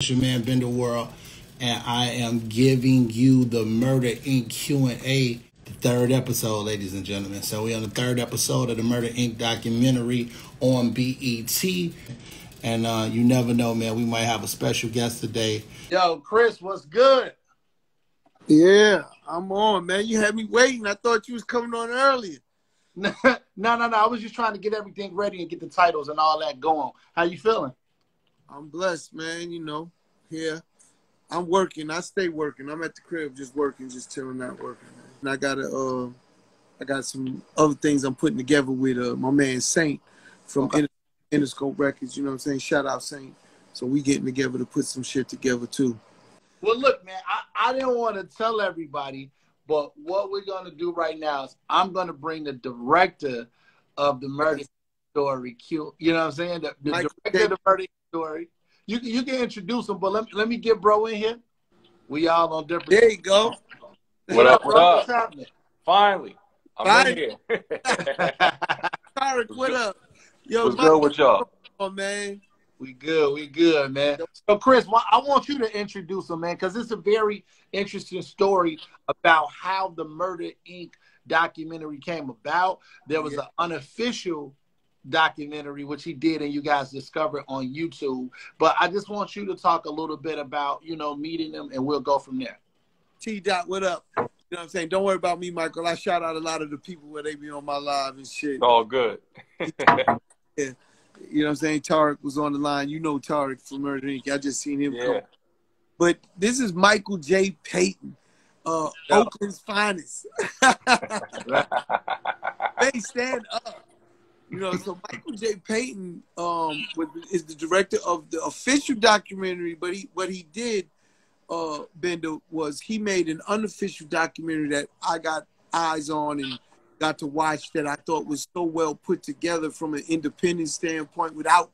It's your man Benda World, and I am giving you the Murder Inc. Q and A, the third episode, ladies and gentlemen. So we're on the third episode of the Murder Inc. documentary on BET, and uh, you never know, man. We might have a special guest today. Yo, Chris, what's good? Yeah, I'm on, man. You had me waiting. I thought you was coming on earlier. no, no, no. I was just trying to get everything ready and get the titles and all that going. How you feeling? I'm blessed, man. You know, here I'm working. I stay working. I'm at the crib, just working, just chilling, not working. Man. And I got a, uh, I got some other things I'm putting together with uh, my man Saint from Okay. Inter- Interscope Records. You know what I'm saying? Shout out Saint. So we getting together to put some shit together too. Well, look, man, I, I didn't want to tell everybody, but what we're going to do right now is I'm going to bring the director of the murder story, Q. You know what I'm saying? The, the director of the murder story. You, can- you can introduce him, but let, me- let me get bro in here. We all on different. There you go. What up, what bro? up? What's happening? Finally, I'm Finally. in here. Tarek, what up? Yo, What's good with y'all? Oh, man. We good, we good, man. So, Chris, why- I want you to introduce him, man, because it's a very interesting story about how the Murder Inc. documentary came about. There was Yeah. an unofficial documentary which he did, and you guys discovered on YouTube. But I just want you to talk a little bit about, you know, meeting them, and we'll go from there. T Dot, what up? You know what I'm saying? Don't worry about me, Michael. I shout out a lot of the people where they be on my live and shit. All good. You know what I'm saying? Tarek was on the line. You know Tarek from Murder Inc. I just seen him Yeah. come. But this is Michael J. Payton, uh, Yeah. Oakland's finest. they stand up. You know, so Michael J. Payton um, was, is the director of the official documentary, but he what he did, uh, Benda, was he made an unofficial documentary that I got eyes on and got to watch that I thought was so well put together from an independent standpoint without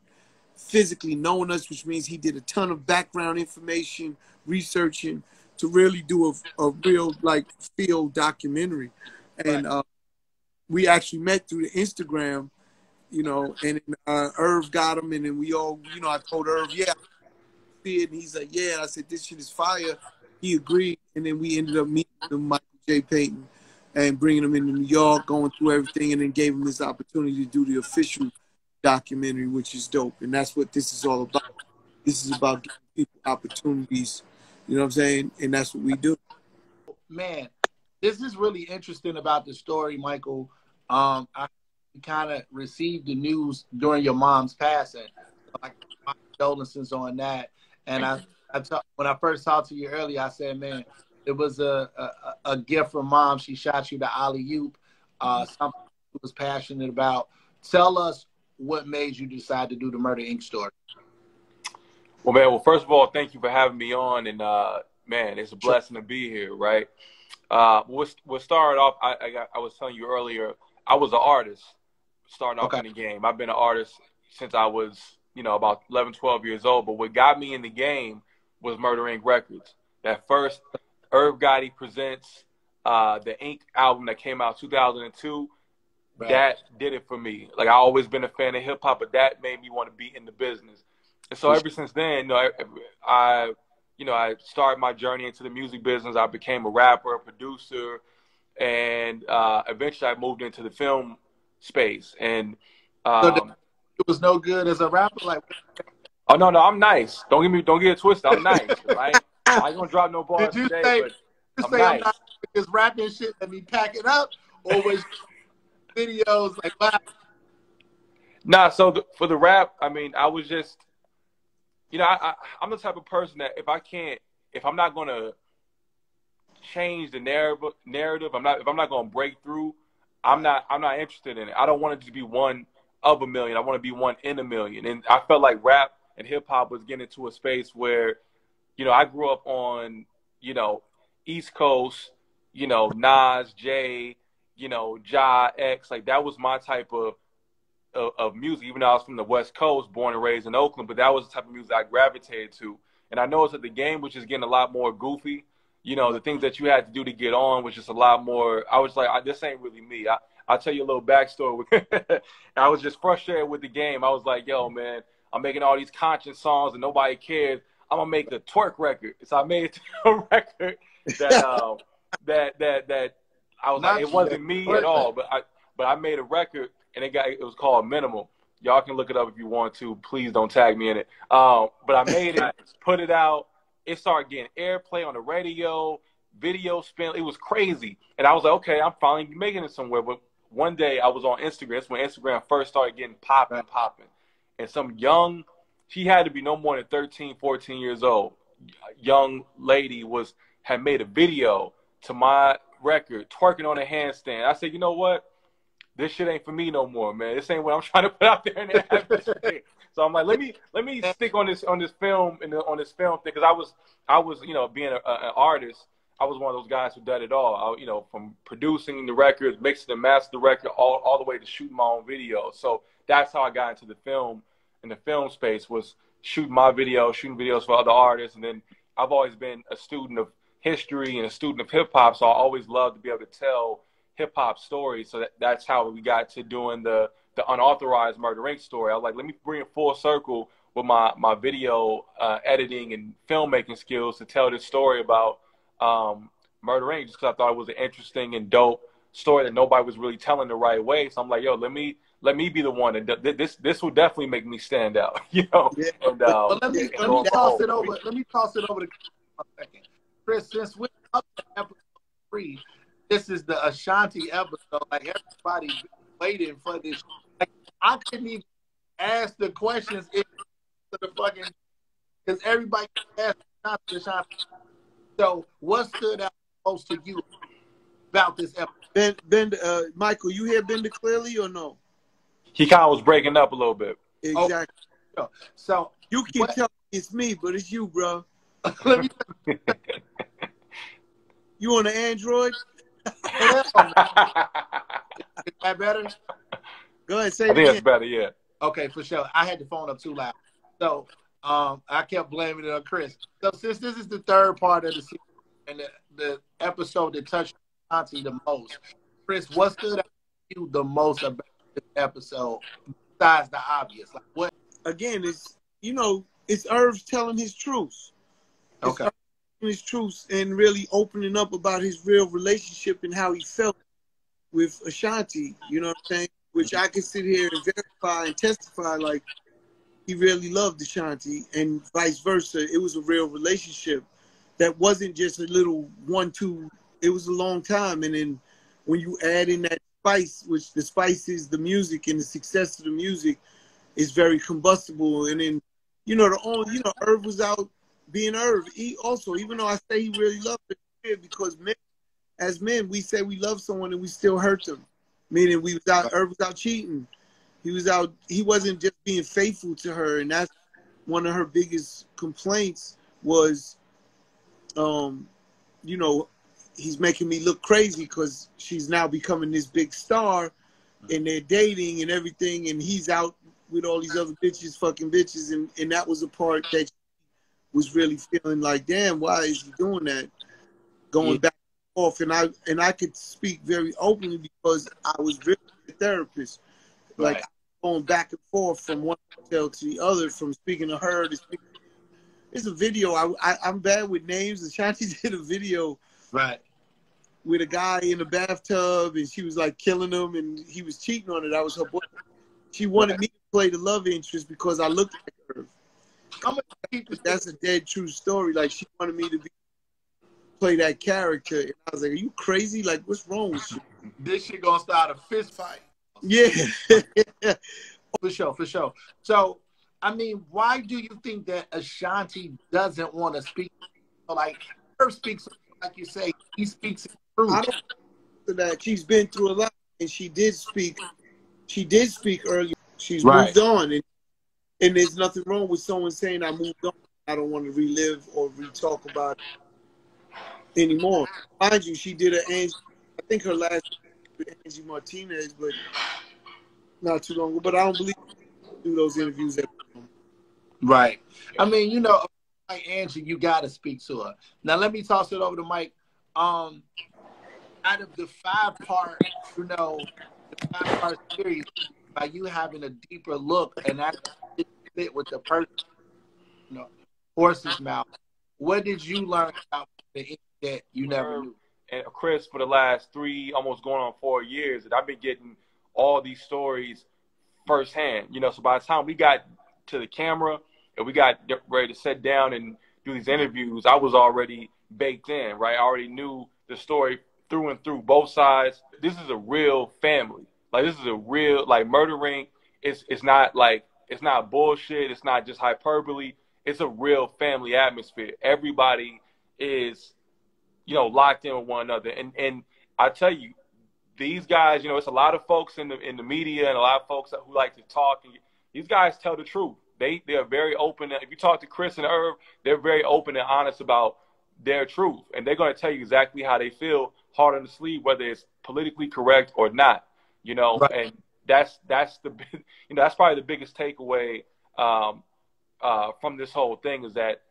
physically knowing us, which means he did a ton of background information, researching to really do a, a real like field documentary. And uh, we actually met through the Instagram, you know, and uh, Irv got him, and then we all, you know, I told Irv, yeah, see it, and he's like, yeah, and I said, this shit is fire. He agreed, and then we ended up meeting him, Michael J. Payton, and bringing him into New York, going through everything, and then gave him this opportunity to do the official documentary, which is dope, and that's what this is all about. This is about giving people opportunities, you know what I'm saying, and that's what we do. man, this is really interesting about the story, Michael. Um, I kind of received the news during your mom's passing. Like my condolences on that. And I, when I first talked to you earlier, I said, man, it was a a, a gift from mom. She shot you the alley oop, uh, something she was passionate about. Tell us what made you decide to do the Murder Inc. story. well, man. Well, first of all, thank you for having me on, and uh, man, it's a blessing to be here. Right. Uh, we'll, we'll start off. I, I, got, I was telling you earlier. I was an artist starting off Okay. in the game. I've been an artist since I was, you know, about 11, 12 years old. But what got me in the game was Murder Inc. Records. That first Irv Gotti presents uh, the Inc. album that came out 2002. that did it for me. Like I always been a fan of hip hop, but that made me want to be in the business. And so ever since then, you know, I, I, you know, I started my journey into the music business. I became a rapper, a producer, and uh, eventually I moved into the film space. And um, it was no good as a rapper. Like, oh no, no, I'm nice. Don't get me, don't get it twisted. I'm nice, right? I ain't gonna drop no bars Did you today, say- but you I'm say I'm not this rapping shit. Let me pack it up, or was videos like wow, Nah, so the, for the rap, I mean, I was just, you know, I, I, I'm the type of person that if I can't, if I'm not gonna change the narrative, narrative, I'm not, if I'm not gonna break through, I'm not, I'm not interested in it. I don't want it to be one of a million. I want to be one in a million. And I felt like rap and hip hop was getting into a space where, you know, I grew up on, you know, East Coast, you know, Nas, Jay, you know, Ja X, like that was my type of of, music, even though I was from the West Coast, born and raised in Oakland, but that was the type of music I gravitated to. And I noticed that the game was just getting a lot more goofy. You know, the things that you had to do to get on was just a lot more. I was like, I, this ain't really me. I, I'll tell you a little backstory. I was just frustrated with the game. I was like, yo, man, I'm making all these conscious songs and nobody cares. I'm gonna make the twerk record. So I made it to a record that um, that that that I was Not like, it wasn't me at all, but I but I made a record and it got it was called Minimal. Y'all can look it up if you want to. Please don't tag me in it. Um, but I made it, put it out. It started getting airplay on the radio, video spin. It was crazy, and I was like, okay, I'm finally making it somewhere. But one day I was on Instagram. That's when Instagram first started getting popping, popping, and some young, she had to be no more than 13, 14 years old, young lady was had made a video to my record, twerking on a handstand. I said, you know what? This shit ain't for me no more, man. This ain't what I'm trying to put out there in the atmosphere. So I'm like, let me let me stick on this on this film and on this film thing because I was I was you know being a, an artist. I was one of those guys who did it all. I, you know, from producing the records, mixing and mastering the record, all all the way to shooting my own video. So that's how I got into the film in the film space was shooting my videos, shooting videos for other artists, and then I've always been a student of history and a student of hip hop, so I always loved to be able to tell hip hop stories. So that, that's how we got to doing the the unauthorized Murder Inc. story. I was like, let me bring it full circle with my my video uh, editing and filmmaking skills to tell this story about um, Murder Inc. Just because I thought it was an interesting and dope story that nobody was really telling the right way. So I'm like, yo, let me let me be the one, and th- this this will definitely make me stand out, you know. Yeah. And, um, But let me and let me toss it over. Let me toss it over to Chris for a second. Chris, since we're up to episode three, this is the Ashanti episode. Like everybody waiting for this. Like, I couldn't even ask the questions in the fucking because everybody asked Ashanti, Ashanti. So, what stood out most to you about this episode? Ben, ben, uh, Michael, you hear Benda clearly or no? He kind of was breaking up a little bit. Exactly. So, You can what, telling me it's me, but it's you, bro. let me. You on the Android? Is that better? Go ahead, say I it think that's again. better, yeah. Okay, for sure. I had the phone up too loud. So um, I kept blaming it on Chris. So since this is the third part of the season and the, the episode that touched Auntie the most, Chris, what stood out to you the most about this episode besides the obvious? Like what? Again, it's you know, it's Irv telling his truths. It's Okay. Irv telling his truths and really opening up about his real relationship and how he felt with Ashanti. You know what I'm saying? Which I can sit here and verify and testify like he really loved Ashanti and vice versa. It was a real relationship that wasn't just a little one two. It was a long time, and then when you add in that spice, which the spice is the music and the success of the music, is very combustible. And then you know the only you know Irv was out being Irv. He also, even though I say he really loved it, because men, as men, we say we love someone and we still hurt them. Meaning we was out, Irv was out cheating. He was out. He wasn't just being faithful to her, and that's one of her biggest complaints was, um, you know, he's making me look crazy because she's now becoming this big star, and they're dating and everything, and he's out with all these other bitches, fucking bitches, and and that was a part that was really feeling like, damn, why is he doing that? Going Yeah. back forth, and I and I could speak very openly because I was really a therapist, like Right. going back and forth from one hotel to the other, from speaking to her to speaking. It's a video. I, I I'm bad with names. Ashanti did a video Right. with a guy in a bathtub, and she was like killing him, and he was cheating on her. That was her boy. She wanted me to play the love interest because I looked like her. I'm gonna keep this. That's a dead true story. Like she wanted me to be play that character, and I was like, "Are you crazy? Like, what's wrong with you?" This shit gonna start a fist fight. Yeah, For sure, for sure. So, I mean, why do you think that Ashanti doesn't want to speak? Like, her speaks, like you say, he speaks truth. I don't think that she's been through a lot, and she did speak. She did speak earlier. She's Right. moved on, and and there's nothing wrong with someone saying, "I moved on. I don't want to relive or re-talk about it anymore." Mind you, she did a Angie. I think her last Angie Martinez, but not too long ago. But I don't believe do those interviews. Right. I mean, you know, like Angie, you got to speak to her. Now, let me toss it over to Mike. Um, out of the five part, you know, the five part series, by you having a deeper look and that fit with the person, you know, horse's mouth. What did you learn about the that you never knew? And Chris, for the last three, almost going on four years, that I've been getting all these stories firsthand. You know, so by the time we got to the camera and we got ready to sit down and do these interviews, I was already baked in, right? I already knew the story through and through, both sides. This is a real family. Like this is a real like Murder Inc. It's it's not like it's not bullshit. It's not just hyperbole. It's a real family atmosphere. Everybody is, you know, locked in with one another. And and I tell you, these guys, you know, it's a lot of folks in the in the media and a lot of folks who like to talk. And these guys tell the truth. They they are very open. If you talk to Chris and Irv, they're very open and honest about their truth, and they're going to tell you exactly how they feel, hard on the sleeve, whether it's politically correct or not. You know, right. and that's that's the you know that's probably the biggest takeaway um, uh, from this whole thing is that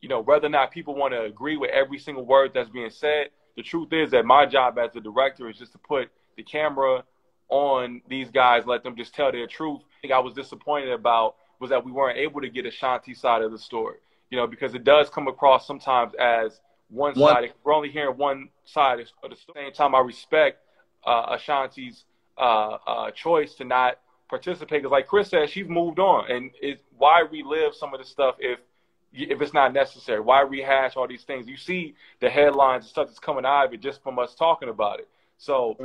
you know whether or not people want to agree with every single word that's being said. The truth is that my job as a director is just to put the camera on these guys, let them just tell their truth. I think I was disappointed about was that we weren't able to get Ashanti side of the story, you know, because it does come across sometimes as one sided. We're only hearing one side at the same time. I respect uh, Ashanti's uh, uh, choice to not participate because, like Chris said, she's moved on, and it, why relive some of the stuff if if it's not necessary? Why rehash all these things? You see the headlines and stuff that's coming out of it just from us talking about it. So,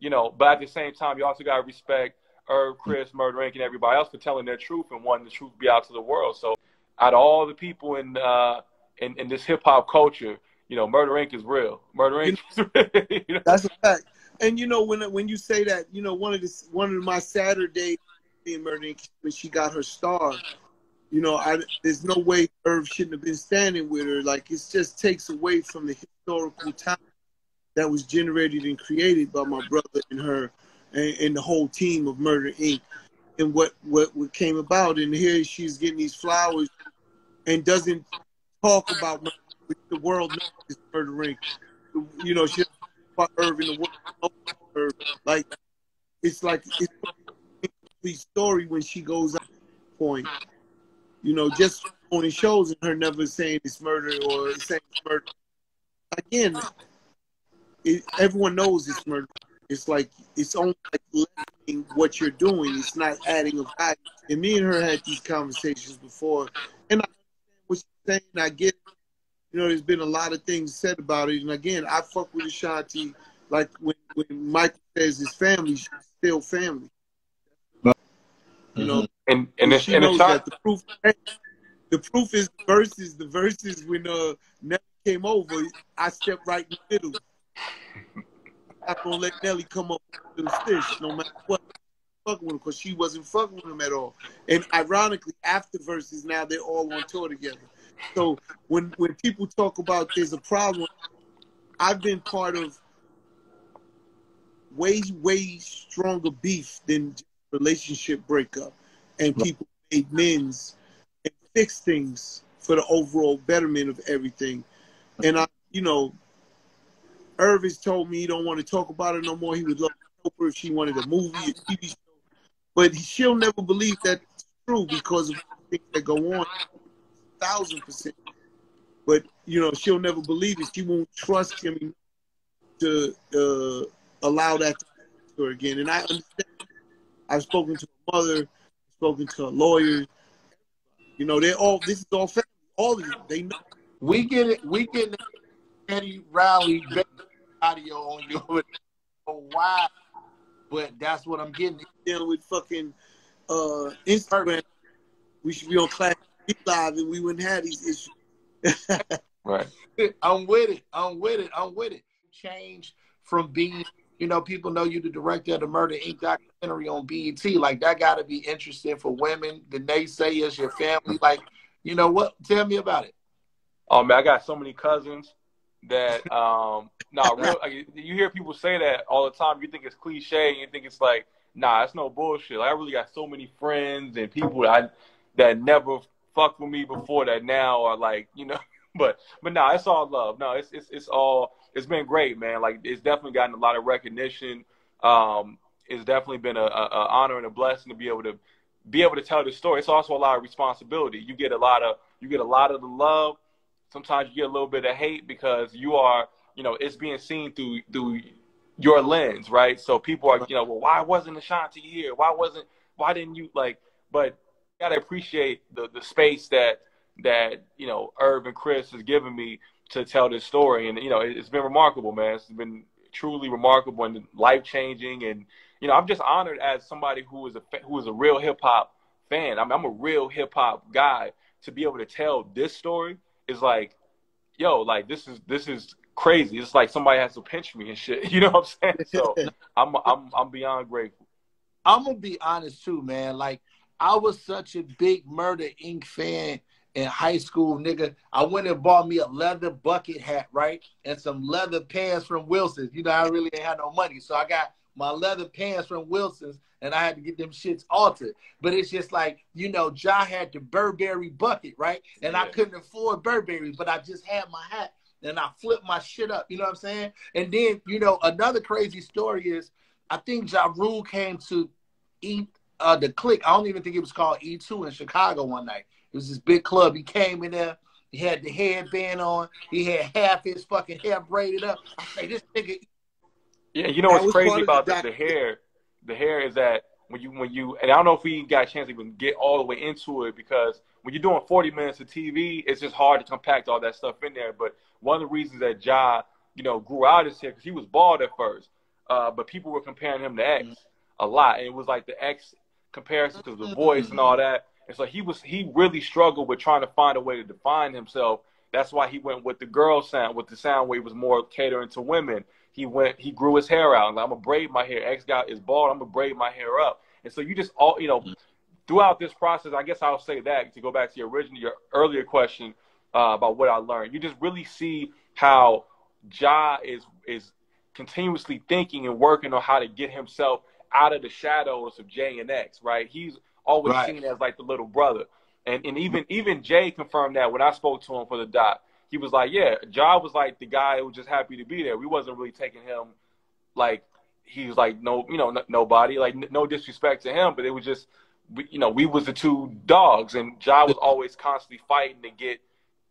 you know, but at the same time, you also got to respect Irv, Chris, Murder Inc., and everybody else for telling their truth and wanting the truth to be out to the world. So, out of all the people in uh, in, in this hip hop culture, you know, Murder Inc. is real. Murder Inc. is real. you know? That's a fact. And you know, when when you say that, you know, one of the one of my Saturday in Murder Inc. when she got her star, you know, I, there's no way Irv shouldn't have been standing with her. Like it just takes away from the historical time that was generated and created by my brother and her and, and, the whole team of Murder Inc. and what, what what came about. And here she's getting these flowers and doesn't talk about the world knows Murder Inc. You know, she about Irv in the world. Like it's like it's a story when she goes out point. You know, just on his shows and her never saying it's murder or saying it's murder. Again, it, everyone knows it's murder. It's like it's only like what you're doing. It's not adding a value. And me and her had these conversations before, and I understand what she's saying. I get, you know, there's been a lot of things said about it. And again, I fuck with Ashanti. Like when when Michael says his family, she's still family. You know, and and, she and knows that the proof. The proof is the Verzuz. The Verzuz when uh Nelly came over, I stepped right in the middle not gonna let Nelly come up with the fish, no matter what. Fucking with him because she wasn't fucking with him at all. And ironically, after Verzuz, now they're all on tour together. So when when people talk about there's a problem, I've been part of way way stronger beef than relationship breakup, and people made amends and fixed things for the overall betterment of everything. And I, you know, Irvis told me he don't want to talk about it no more. He would love to help her if she wanted a movie, a TV show. But she'll never believe that's true because of things that go on. Thousand percent. But you know, she'll never believe it. She won't trust him to uh, allow that to happen to her again. And I understand. I've spoken to her mother, spoken to her lawyer. You know, they're all. This is all family. All of them. They know. We get it. We get. Eddie Riley audio on your why, but that's what I'm getting. Dealing with fucking uh, Instagram, we should be on Class Live, and we wouldn't have these issues. right. I'm with it. I'm with it. I'm with it. Change from being, you know, people know you the director of the Murder Inc. documentary on BET. Like that got to be interesting for women, the naysayers, your family. Like, you know what? Tell me about it. Oh man, I got so many cousins that um no nah, real like, you hear people say that all the time you think it's cliche and you think it's like nah it's no bullshit like i really got so many friends and people that I, that never fucked with me before that now are like you know but but nah it's all love no it's it's it's all it's been great man like it's definitely gotten a lot of recognition um it's definitely been a, a, honor and a blessing to be able to be able to tell the story. It's also a lot of responsibility. You get a lot of you get a lot of the love. Sometimes you get a little bit of hate because you are, you know, it's being seen through through your lens, right? So people are, you know, well, why wasn't Ashanti here? Why wasn't why didn't you like but you gotta appreciate the the space that that, you know, Irv and Chris has given me to tell this story. And, you know, it, it's been remarkable, man. It's been truly remarkable and life changing and you know, I'm just honored as somebody who is a who is a real hip hop fan. I mean, I'm a real hip hop guy to be able to tell this story is like, yo, like this is this is crazy. It's like somebody has to pinch me and shit. You know what I'm saying? So I'm I'm I'm beyond grateful. I'm gonna be honest too, man. Like I was such a big Murder Inc. fan in high school, nigga. I went and bought me a leather bucket hat, right, and some leather pants from Wilson's. You know, I really ain't had no money, so I got my leather pants from Wilson's, and I had to get them shits altered. But it's just like, you know, Ja had the Burberry bucket, right? And yeah. I couldn't afford Burberry, but I just had my hat and I flipped my shit up. You know what I'm saying? And then, you know, another crazy story is I think Ja Rule came to eat uh, the click. I don't even think it was called E2 in Chicago one night. It was this big club. He came in there. He had the headband on. He had half his fucking hair braided up. I say, this nigga yeah, you know what's crazy about the, the, hair? The hair is that when you when you and I don't know if we got a chance to even get all the way into it because when you're doing 40 minutes of TV, it's just hard to compact all that stuff in there. But one of the reasons that Ja, you know, grew out his hair because he was bald at first, uh, but people were comparing him to X mm-hmm. a lot, and it was like the X comparison because the voice and all that. And so he was he really struggled with trying to find a way to define himself. That's why he went with the girl sound, with the sound where he was more catering to women he went he grew his hair out. Like, I'm gonna braid my hair. X guy is bald. I'm gonna braid my hair up. And so you just all you know throughout this process. I guess I'll say that to go back to your original your earlier question uh, about what I learned. You just really see how Ja is is continuously thinking and working on how to get himself out of the shadows of J and X. Right? He's always right. seen as like the little brother. And and even even Jay confirmed that when I spoke to him for the doc he was like, yeah, Ja was like the guy who was just happy to be there. We wasn't really taking him like he was like no, you know, n- nobody, like n- no disrespect to him, but it was just, we, you know, we was the two dogs, and Ja was always constantly fighting to get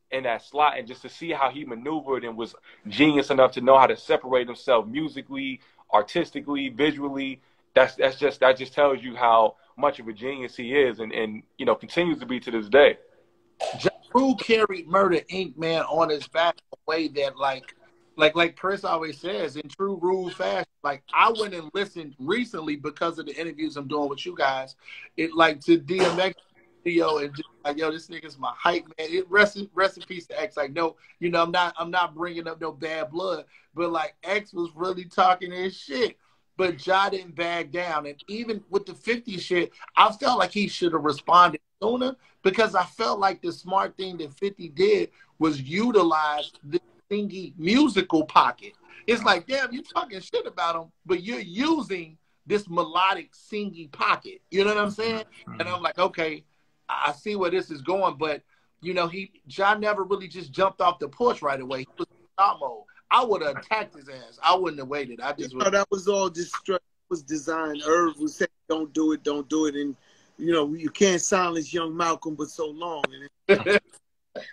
in that slot, and just to see how he maneuvered and was genius enough to know how to separate himself musically, artistically, visually. That's that's just that just tells you how much of a genius he is, and and you know continues to be to this day. Rule carried Murder Inc. man on his back a way that like like like Chris always says in true rule fashion. Like I went and listened recently because of the interviews I'm doing with you guys. It like to DMX video and just like yo, this nigga's my hype man. It rest rest in peace to X. Like no, you know I'm not I'm not bringing up no bad blood, but like X was really talking his shit. But Ja didn't back down, and even with the 50 shit, I felt like he should have responded sooner because I felt like the smart thing that 50 did was utilize the thingy musical pocket. It's like, damn, you're talking shit about him, but you're using this melodic singy pocket. You know what I'm saying? Mm-hmm. And I'm like, okay, I see where this is going, but you know, he John never really just jumped off the porch right away. He was in mode. I would have attacked his ass. I wouldn't have waited. I just you know, that was all just was designed. Irv was saying, "Don't do it, don't do it," and you know, you can't silence young Malcolm but so long. And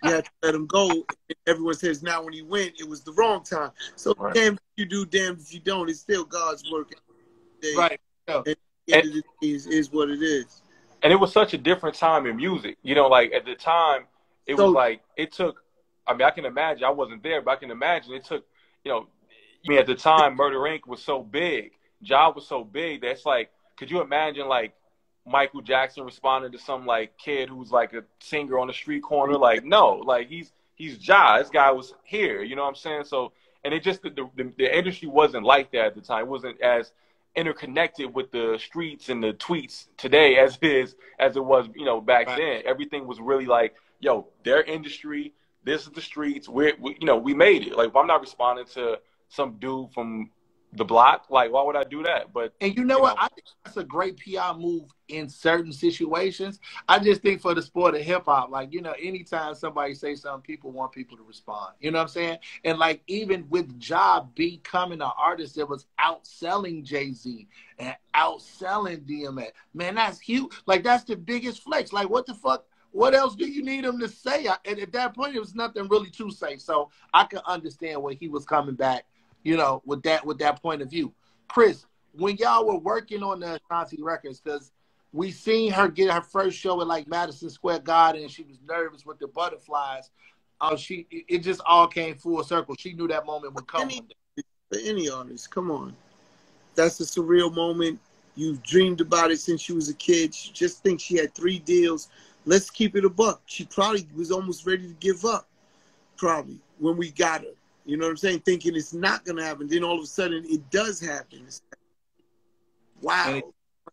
you have to let him go. Everyone says now when he went, it was the wrong time. So right. damn if you do, damn if you don't. It's still God's work. Right. And, and, is, is what it is. And it was such a different time in music. You know, like at the time, it so, was like it took. I mean, I can imagine. I wasn't there, but I can imagine it took. You know, I mean, at the time, Murder Inc. was so big. Ja was so big that's like, could you imagine like Michael Jackson responding to some like kid who's like a singer on the street corner. Like, no, like he's he's Ja. This guy was here. You know what I'm saying? So, and it just the, the, the industry wasn't like that at the time. It wasn't as interconnected with the streets and the tweets today as is as it was, you know, back right. then. Everything was really like, yo, their industry. This is the streets. We're, we, you know, we made it. Like, if I'm not responding to some dude from the block. Like, why would I do that? But and you know you what? know. I think that's a great PR move in certain situations. I just think for the sport of hip hop, like you know, anytime somebody say something, people want people to respond. You know what I'm saying? And like even with Ja becoming an artist that was outselling Jay Z and outselling DMX, man, that's huge. Like that's the biggest flex. Like what the fuck? What else do you need him to say? And at that point, it was nothing really to say. So I can understand where he was coming back you know, with that with that point of view. Chris, when y'all were working on the Ashanti records, because we seen her get her first show at like Madison Square Garden, and she was nervous with the butterflies. Oh, uh, she it just all came full circle. She knew that moment would come. Any, for any artist, come on, that's a surreal moment. You've dreamed about it since you was a kid. She just think she had three deals. Let's keep it a buck. She probably was almost ready to give up. Probably when we got her. You know what I'm saying? Thinking it's not going to happen. Then all of a sudden it does happen. It's wow. It's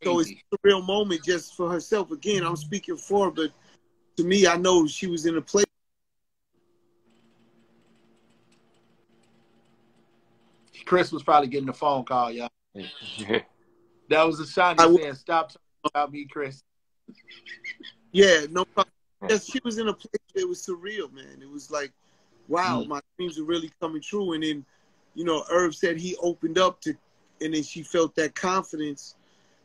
so it's a real moment just for herself. Again, I'm speaking for her, but to me, I know she was in a place. Chris was probably getting a phone call, y'all. that was Ashanti I, saying, "Stop talking about me, Chris." Yeah, no problem. Yes, she was in a place. It was surreal, man. It was like wow, mm. my dreams are really coming true. And then, you know, Irv said he opened up to, and then she felt that confidence,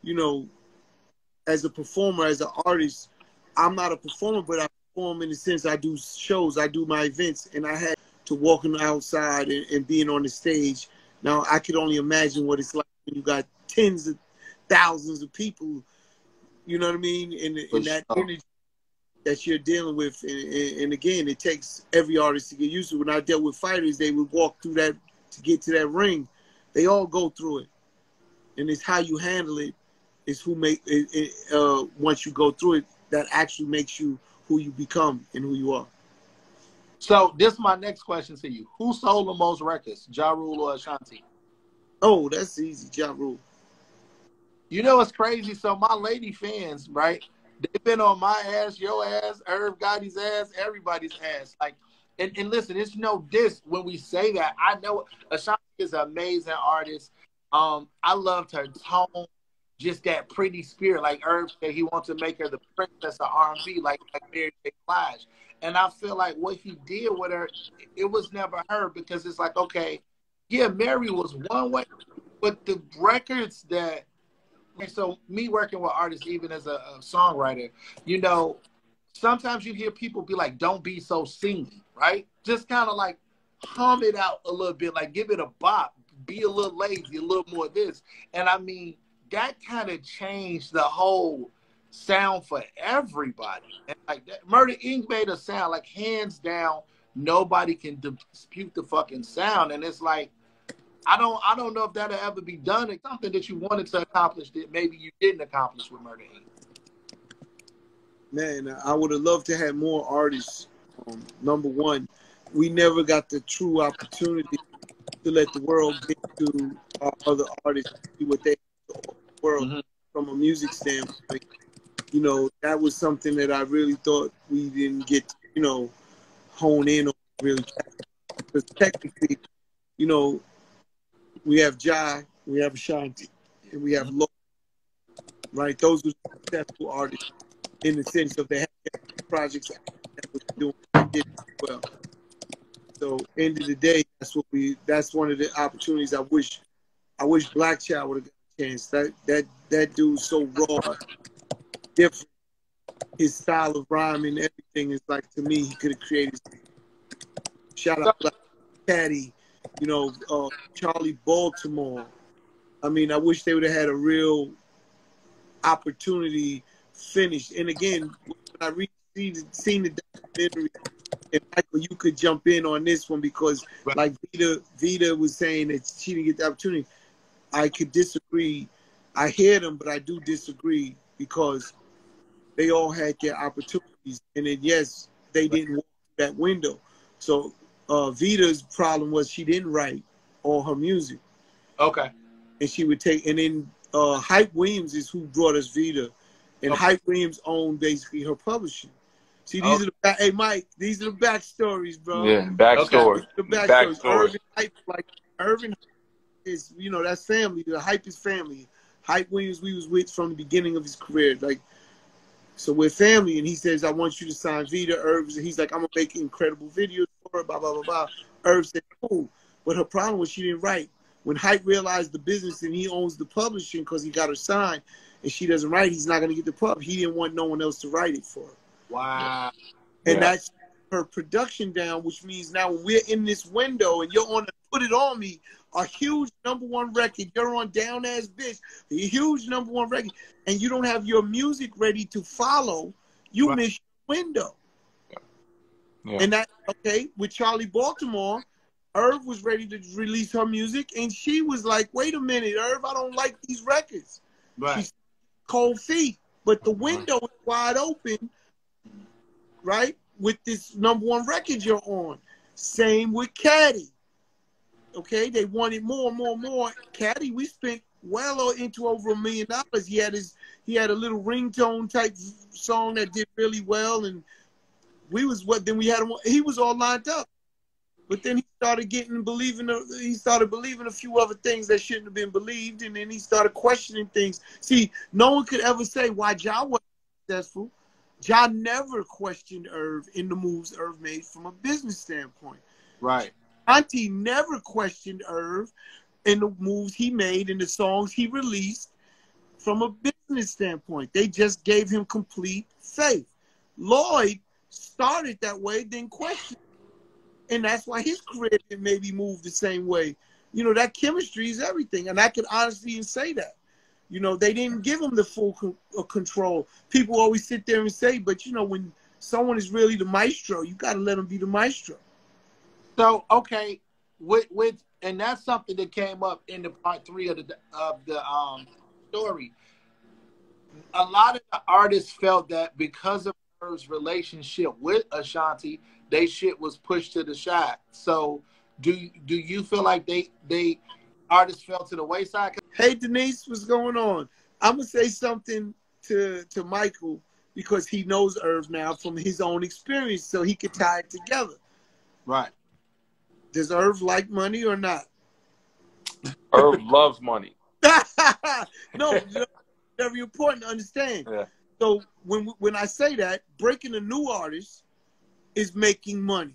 you know, as a performer, as an artist. I'm not a performer, but I perform in the sense I do shows, I do my events, and I had to walk on the outside and, and being on the stage. Now I could only imagine what it's like when you got tens of thousands of people, you know what I mean, and, and that energy that you're dealing with. And, and, again, it takes every artist to get used to. When I dealt with fighters, they would walk through that to get to that ring. They all go through it, and it's how you handle it is who make it, it, uh, once you go through it that actually makes you who you become and who you are. So this is my next question to you: Who sold the most records, Ja Rule or Ashanti? Oh, that's easy, Ja Rule. You know what's crazy? So my lady fans, right? They've been on my ass, your ass, Irv Gotti's ass, everybody's ass. Like, and, and listen, it's no diss when we say that. I know Ashanti is an amazing artist. Um, I loved her tone, just that pretty spirit. Like Irv said, he wants to make her the princess of R&B, like like Mary J. Blige. And I feel like what he did with her, it was never her because it's like, okay, yeah, Mary was one way, but the records that so me working with artists, even as a, a songwriter, you know, sometimes you hear people be like, "Don't be so singy," right? Just kind of like hum it out a little bit, like give it a bop, be a little lazy, a little more this. And I mean, that kind of changed the whole sound for everybody. And like that, Murder Inc. made a sound like hands down, nobody can dispute the fucking sound. And it's like I don't I don't know if that'll ever be done. It's something that you wanted to accomplish that maybe you didn't accomplish with Murder Inc. Man, I would have loved to have more artists. Um, number one, we never got the true opportunity to let the world get to our other artists see what they the world mm-hmm. from a music standpoint. You know, that was something that I really thought we didn't get, To, you know, hone in on really. Because technically, you know, we have Ja, we have Ashanti, and we have Lo. Right? Those are successful artists in the sense of they have projects that was doing did well. So end of the day, that's what we that's one of the opportunities I wish I wish Black Child would have got a chance. That that that dude's so raw, different. His style of rhyming, everything is like to me he could have created. Shout out Black Caddy, you know, uh, Charlie Baltimore. I mean, I wish they would have had a real opportunity finished. And again, when I re- seen the documentary, and Michael, you could jump in on this one because, right. like Vita, Vita was saying that she didn't get the opportunity. I could disagree. I hear them, but I do disagree because they all had their opportunities, and then yes, they didn't walk that window. So uh, Vita's problem was she didn't write all her music. Okay. And she would take, and then uh, Hype Williams is who brought us Vita, and okay. Hype Williams owned basically her publishing. See, these okay. are the back, hey Mike, these are the backstories, bro. Yeah, backstory. Okay. The backstories. Backstory. Irvin Hype, like Irvin is, you know, that's family. The hype is family. Hype Williams, we was with from the beginning of his career. Like, so we're family. And he says, I want you to sign Vita Herbs. And he's like, I'm gonna make incredible videos her, blah, blah, blah, blah. Herbs said, cool. But her problem was she didn't write. When Hype realized the business and he owns the publishing because he got her signed and she doesn't write, he's not gonna get the pub. He didn't want no one else to write it for her. Wow. And Yeah. that's her production down, which means now when we're in this window and you're on the Put It On Me, a huge number one record, you're on Down Ass Bitch, a huge number one record, and you don't have your music ready to follow, you Right. miss your window. Yeah. And that, okay, with Charlie Baltimore, Irv was ready to release her music, and she was like, wait a minute, Irv, I don't like these records. Right. She's cold feet, but the window is wide open, right? With this number one record you're on. Same with Caddy. Okay, they wanted more, more, more. Caddy, we spent well into over a million dollars. He had his, he had a little ringtone type song that did really well, and we was what? Then we had him. He was all lined up, but then he started getting believing. He started believing a few other things that shouldn't have been believed, and then he started questioning things. See, no one could ever say why Ja wasn't successful. Ja never questioned Irv in the moves Irv made from a business standpoint. Right. Auntie never questioned Irv in the moves he made and the songs he released from a business standpoint. They just gave him complete faith. Lloyd started that way, then question. And that's why his career didn't maybe move the same way. You know, that chemistry is everything. And I can honestly say that. You know, they didn't give him the full uh, control. People always sit there and say, but you know, when someone is really the maestro, you got to let them be the maestro. So okay, with with and that's something that came up in the part three of the of the um story. A lot of the artists felt that because of Irv's relationship with Ashanti, they shit was pushed to the side. So do do you feel like they they artists fell to the wayside? Hey Denise, what's going on? I'm gonna say something to to Michael because he knows Irv now from his own experience, so he could tie it together. Right. Does Irv like money or not? Irv loves money. no, you know, very important to understand. Yeah. So when when I say that, breaking a new artist is making money.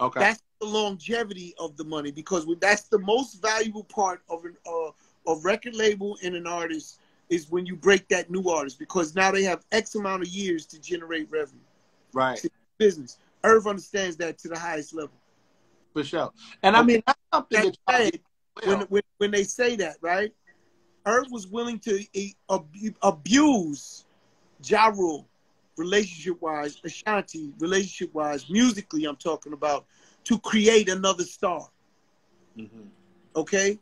Okay. That's the longevity of the money because that's the most valuable part of an uh, of record label and an artist is when you break that new artist because now they have X amount of years to generate revenue. right. Business. Irv understands that to the highest level. For sure. And I mean that's something That that when, when when they say that, right? Irv was willing to ab- abuse Ja Rule, relationship wise, Ashanti, relationship wise, musically, I'm talking about, to create another star. Mhm. okay?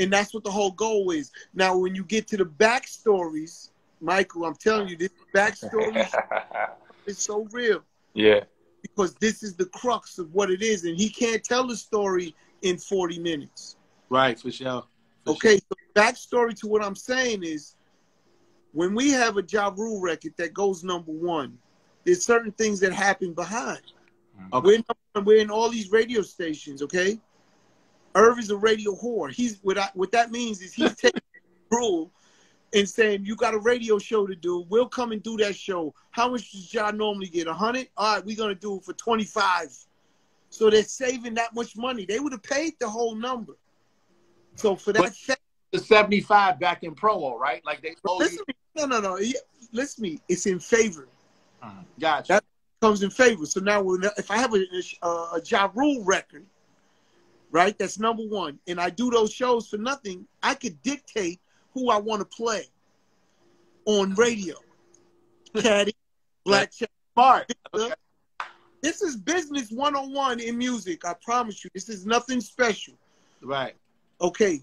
And that's what the whole goal is. Now, when you get to the backstories, Michael, I'm telling you, this backstory is so real yeah. because this is the crux of what it is, and he can't tell the story in 40 minutes. Right, for sure. For Okay, so backstory to what I'm saying is when we have a Ja Rule record that goes number one, there's certain things that happen behind. Mm-hmm. Okay. We're, number one, we're in all these radio stations, okay? Irv is a radio whore. He's what I, what that means is he's taking rule and saying you got a radio show to do. We'll come and do that show. How much does John normally get? A hundred? All right, we're gonna do it for twenty five. So they're saving that much money. They would have paid the whole number. So for that, But- the 75 back in promo, right? Like they told listen, you. me. no, no, no. Yeah, Listen to me. It's in favor. Mm, gotcha. That- comes in favor. So now, when, if I have a, a, uh, a Ja Rule record, right, that's number one, and I do those shows for nothing, I could dictate who I want to play on radio. Caddy, Black Check. Smart. Okay. This is business one on one in music. I promise you. This is nothing special. Right. Okay.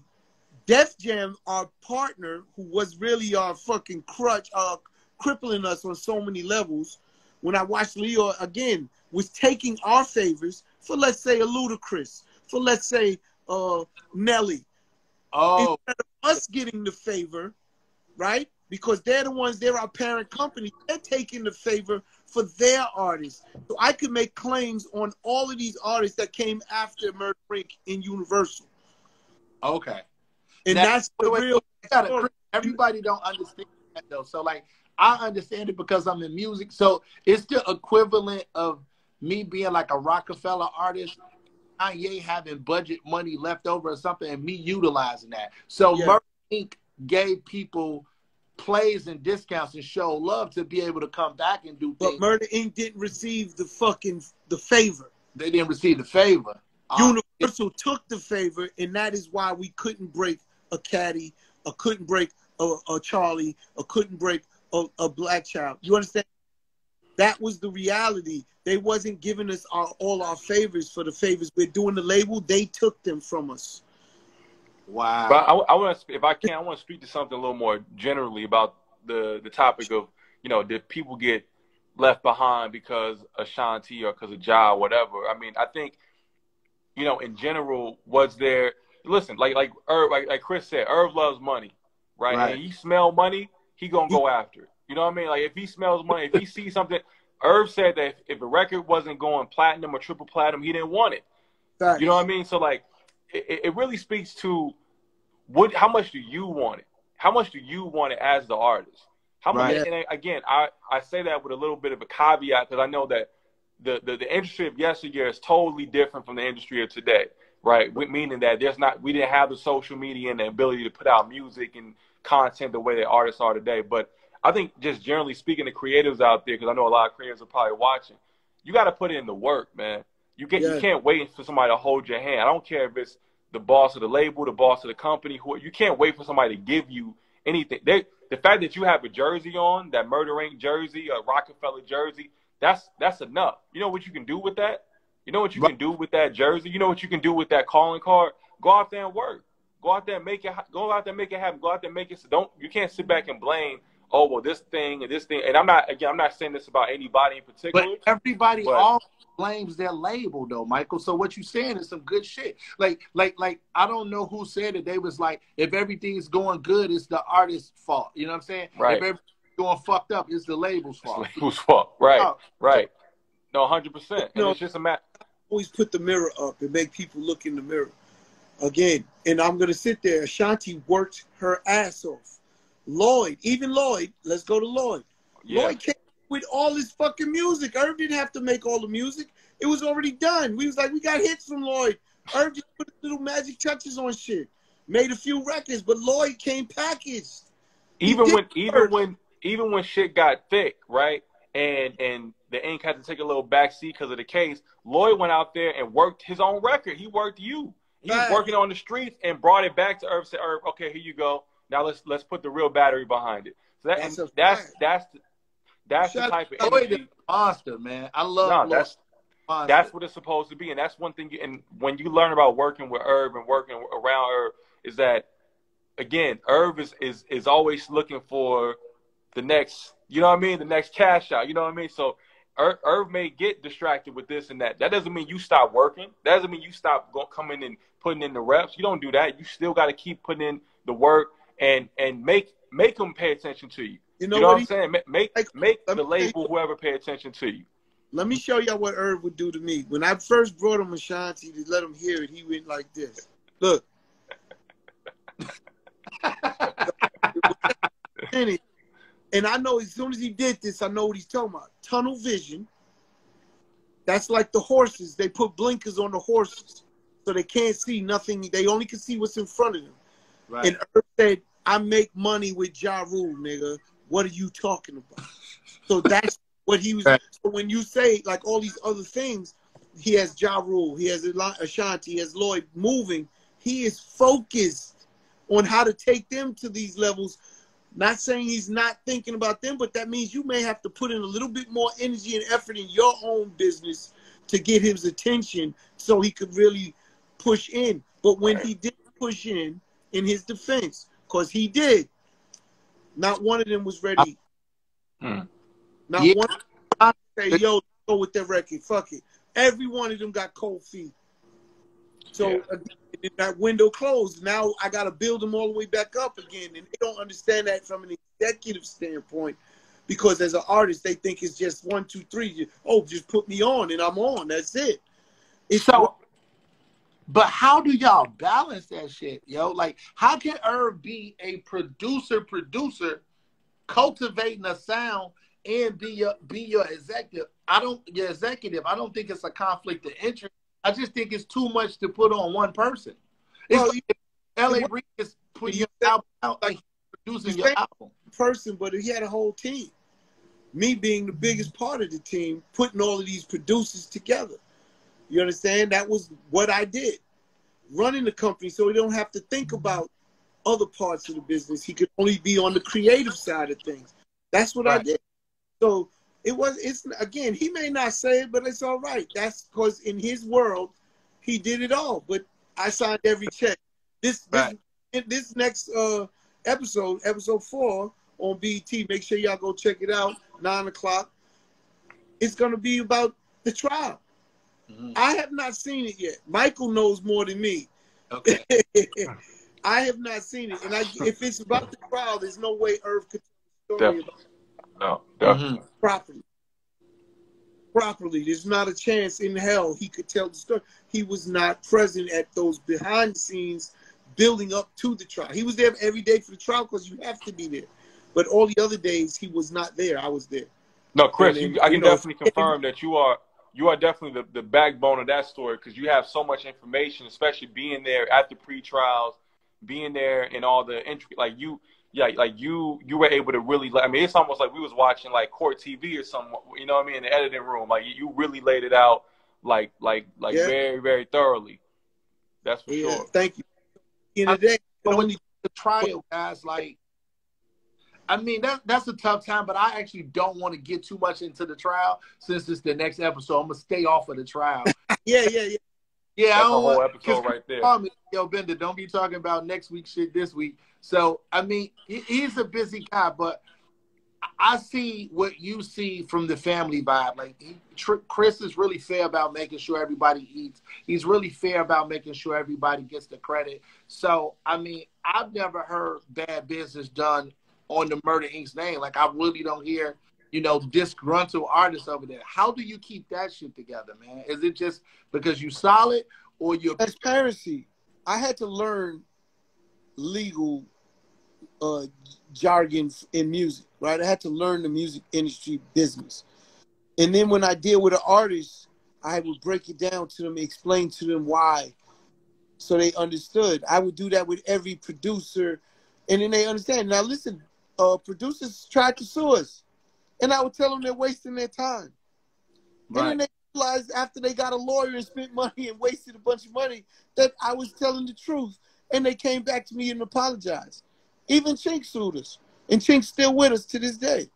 Def Jam, our partner, who was really our fucking crutch, uh, crippling us on so many levels. When I watched Lyor Cohen, was taking our favors for let's say a Ludacris, for let's say uh Nelly. Oh, Instead of us getting the favor, right? Because they're the ones, they're our parent company. They're taking the favor for their artists. So I could make claims on all of these artists that came after Murder Inc. in Universal. okay. And Now, that's the wait, real. Gotta- everybody don't understand that though. So like I understand it because I'm in music. So it's the equivalent of me being like a Roc-A-Fella artist, Kanye having budget money left over or something, and me utilizing that. So Yeah. Murder Inc. gave people plays and discounts and show love to be able to come back and do But things. Murder Inc. didn't receive the fucking the favor. they didn't receive the favor. Um, Universal took the favor, and that is why we couldn't break a caddy, or couldn't break a, a Charlie, or couldn't break a, a black child. You understand? That was the reality. They wasn't giving us our, all our favors for the favors we're doing. The label, they took them from us. wow. But I, I want to, if I can, I want to speak to something a little more generally about the the topic of, you know, did people get left behind because Ashanti or because of Ja or whatever? I mean, I think, you know, in general, was there? Listen, like like Irv, like, like Chris said, Irv loves money, right? Right. And he smell money, he gonna go after it. You know what I mean? Like if he smells money, if he sees something, Irv said that if, if a record wasn't going platinum or triple platinum, he didn't want it. Facts. You know what I mean? So like, it, it really speaks to what, how much do you want it? How much do you want it as the artist? How much? Right. And again, I, I say that with a little bit of a caveat because I know that the, the the industry of yesteryear is totally different from the industry of today, right? With- Meaning that there's not we didn't have the social media and the ability to put out music and content the way that artists are today. But I think just generally speaking, the creatives out there, because I know a lot of creators are probably watching, you got to put in the work, man. You can't Yeah. you can't wait for somebody to hold your hand. I don't care if it's the boss of the label, the boss of the company. Who you can't wait for somebody to give you anything. They, the fact that you have a jersey on, that Murder Inc. jersey, a Roc-A-Fella jersey, that's that's enough. You know what you can do with that? You know what you can do with that jersey? You know what you can do with that calling card? Go out there and work. Go out there and make it. Go out there and make it happen. Go out there and make it. So don't you can't sit back and blame. Oh well, this thing and this thing. And I'm not again. I'm not saying this about anybody in particular. But everybody But- all blames their label though, Michael. So what you saying is some good shit. Like, like, like I don't know who said it. They was like, if everything's going good, it's the artist's fault. You know what I'm saying? Right. If everything's going fucked up, it's the label's It's fault. label's fault. Right. Oh. Right. No, hundred percent. No. it's just a matter. always put the mirror up and make people look in the mirror again. And I'm gonna sit there. Ashanti worked her ass off. Lloyd, even Lloyd, let's go to Lloyd. Yeah. Lloyd came with all his fucking music. Irv didn't have to make all the music. It was already done. We was like, we got hits from Lloyd. Irv just put little magic touches on shit. Made a few records, but Lloyd came packaged. even when even when even when shit got thick, right? And and the Inc. had to take a little back seat because of the case. Lloyd went out there and worked his own record. He worked you. He was working on the streets and brought it back to Irv. Said, Irv, okay, here you go. Now let's let's put the real battery behind it. So that, That's that's that's the, that's the type of energy. monster, man. I love No, Lloyd. that's Monster. that's what it's supposed to be, and that's one thing. You, and when you learn about working with Irv and working around Irv, is that again, Irv is is is always looking for the next. You know what I mean? The next cash out. You know what I mean? So. Irv, Irv may get distracted with this and that. That doesn't mean you stop working. That doesn't mean you stop go, coming and putting in the reps. You don't do that. You still got to keep putting in the work and and make make them pay attention to you. You know You know what? what I'm saying? Make Like, make the label whoever pay attention to you. let me show y'all what Irv would do to me. When I first brought him Ashanti to let him hear it, he went like this. Look. And I know as soon as he did this, I know what he's talking about. Tunnel vision. That's like the horses. They put blinkers on the horses so they can't see nothing. They only can see what's in front of them. right. And Irv said, I make money with Ja Rule, nigga. What are you talking about? So that's what he was. Right. So when you say, like, all these other things, he has Ja Rule, he has Ashanti, he has Lloyd moving. He is focused on how to take them to these levels. Not saying he's not thinking about them, but that means you may have to put in a little bit more energy and effort in your own business to get his attention so he could really push in. But when he did push in, in his defense, because he did, not one of them was ready. Hmm. Not Yeah. one of them say, yo, go with that record. Fuck it. Every one of them got cold feet. So Yeah. Again, that window closed. Now I got to build them all the way back up again. And they don't understand that from an executive standpoint because as an artist, they think it's just one, two, three. Oh, just put me on and I'm on. That's it. It's So- But how do y'all balance that shit, yo? Like, how can Irv be a producer, producer, cultivating a sound and be your be your executive? I don't your executive. I don't think it's a conflict of interest. I just think it's too much to put on one person. It's Well, like L.A. Reid is putting your album out like producing your album. person, but he had a whole team. Me being the biggest part of the team, putting all of these producers together. You understand? That was what I did. Running the company so he don't have to think about other parts of the business. He could only be on the creative side of things. That's what I did. So it was it's again, he may not say it, but it's all right. That's because in his world, he did it all. But I signed every check. This this Right. in this next uh episode, episode four on BET. Make sure y'all go check it out. Nine o'clock. It's gonna be about the trial. Mhm. I have not seen it yet. Michael knows more than me. Okay. I have not seen it, and I, if it's about the trial, there's no way Irv could tell the story Definitely. about No, definitely. Mhm. properly. Properly, there's not a chance in hell he could tell the story. He was not present at those behind the scenes building up to the trial. He was there every day for the trial because you have to be there. But all the other days he was not there. I was there. No, Chris, then, you, I you can know, definitely confirm that you are you are definitely the, the backbone of that story because you have so much information, especially being there at the pre-trials, being there in all the entry. Like you, yeah, like you you were able to really. I mean, it's almost like we was watching like court TV or something. You know what I mean? In the editing room, like you really laid it out like like like Yeah. very very thoroughly. That's for Yeah, sure. thank you. In the day, But when you the trial, guys, like, I mean, that that's a tough time. But I actually don't want to get too much into the trial since it's the next episode. I'm gonna stay off of the trial. yeah, yeah, yeah. Yeah, I That's a don't whole want episode 'cause right there. call me, Yo, Benda, don't be talking about next week shit this week. So, I mean, he, he's a busy guy, but I see what you see from the family vibe. Like, he, Tr- Chris is really fair about making sure everybody eats. He's really fair about making sure everybody gets the credit. So, I mean, I've never heard bad business done on the Murder Inc.'s name. Like, I really don't hear, you know, disgruntled artists over there. How do you keep that shit together, man? Is it just because you solid or you're transparency. I had to learn legal uh, jargon in music, right? I had to learn the music industry business. And then when I deal with an artist, I would break it down to them, explain to them why, so they understood. I would do that with every producer, and then they understand. Now, listen, uh, producers tried to sue us, and I would tell them they're wasting their time. And then they realized after they got a lawyer and spent money and wasted a bunch of money that I was telling the truth. And they came back to me and apologized. Even Chink sued us. And Chink's still with us to this day.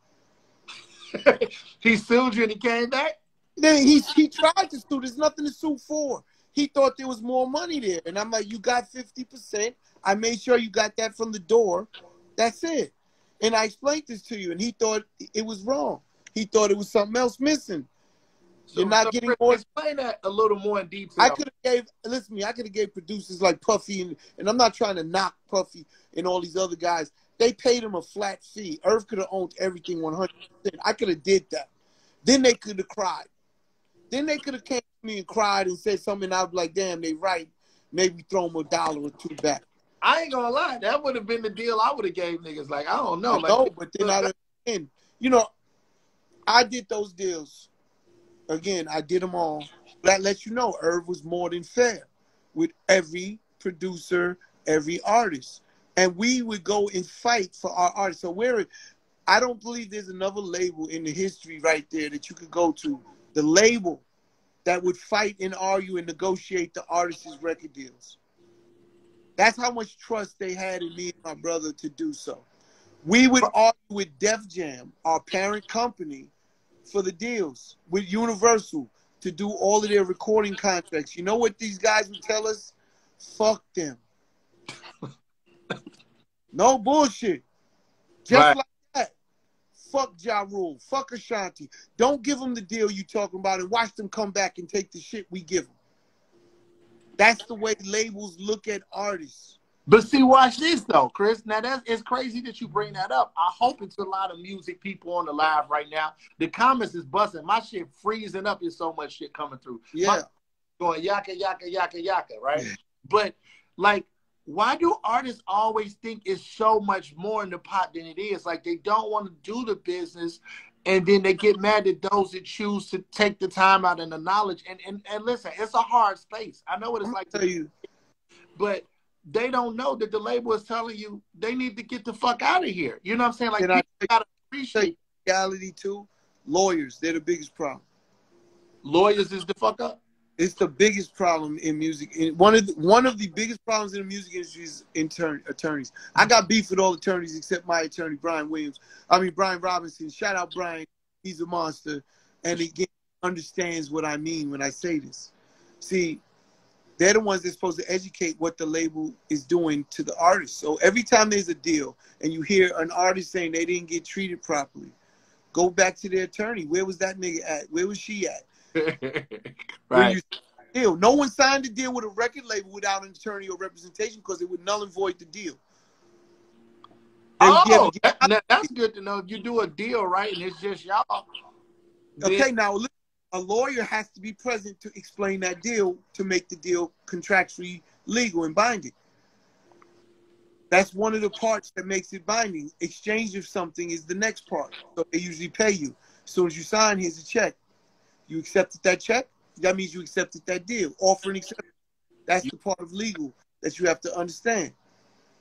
he sued you and he came back? Then he, he tried to sue. There's nothing to sue for. He thought there was more money there. And I'm like, you got 50%. I made sure you got that from the door. That's it. And I explained this to you. And he thought it was wrong. He thought it was something else missing. You're not getting more- Explain that a little more in detail. I could have gave listen to me. I could have gave producers like Puffy and, and I'm not trying to knock Puffy and all these other guys. They paid him a flat fee. Irv could have owned everything 100. percent I could have did that. Then they could have cried. Then they could have came to me and cried and said something. I'd be like, damn, they right. Maybe throw them a dollar or two back. I ain't gonna lie, that would have been the deal I would have gave niggas. Like I don't know, I like know, but then I and you know, I did those deals. Again, I did them all. That lets you know Irv was more than fair with every producer, every artist. And we would go and fight for our artists. So where I don't believe there's another label in the history right there that you could go to. The label that would fight and argue and negotiate the artists' record deals. That's how much trust they had in me and my brother to do so. We would argue with Def Jam, our parent company, for the deals with Universal to do all of their recording contracts. You know what these guys would tell us? Fuck them. no bullshit. Just Right. like that. Fuck Ja Rule. Fuck Ashanti. Don't give them the deal you talking about and watch them come back and take the shit we give them. That's the way labels look at artists. But see, watch this though, Chris. Now that's it's crazy that you bring that up. I hope it's a lot of music people on the live right now. The comments is busting. My shit freezing up. There's so much shit coming through. Yeah. My- going yaka yaka yaka yaka, right? But like, why do artists always think it's so much more in the pot than it is? Like they don't want to do the business, and then they get mad at those that choose to take the time out and the knowledge. And and, and listen, it's a hard space. I know what it's like tell you, but they don't know that the label is telling you they need to get the fuck out of here. You know what I'm saying? Like I gotta appreciate reality too. Lawyers, they're the biggest problem. lawyers is the fuck up. It's the biggest problem in music. One of the, one of the biggest problems in the music industry is intern attorneys. I got beef with all attorneys except my attorney Brian Williams. I mean Brian Robinson. Shout out Brian. He's a monster, and again understands what I mean when I say this. See, they're the ones that's supposed to educate what the label is doing to the artist. So every time there's a deal and you hear an artist saying they didn't get treated properly, go back to their attorney. Where was that nigga at? Where was she at? Right. deal. No one signed a deal with a record label without an attorney or representation because it would null and void the deal. And Oh, that- that- that's good to know. If you do a deal right and it's just y'all. then- okay, now look, a lawyer has to be present to explain that deal to make the deal contractually legal and binding. That's one of the parts that makes it binding. Exchange of something is the next part. So they usually pay you. As soon as you sign, here's a check. You accepted that check, that means you accepted that deal. Offer and accept. That's the part of legal that you have to understand.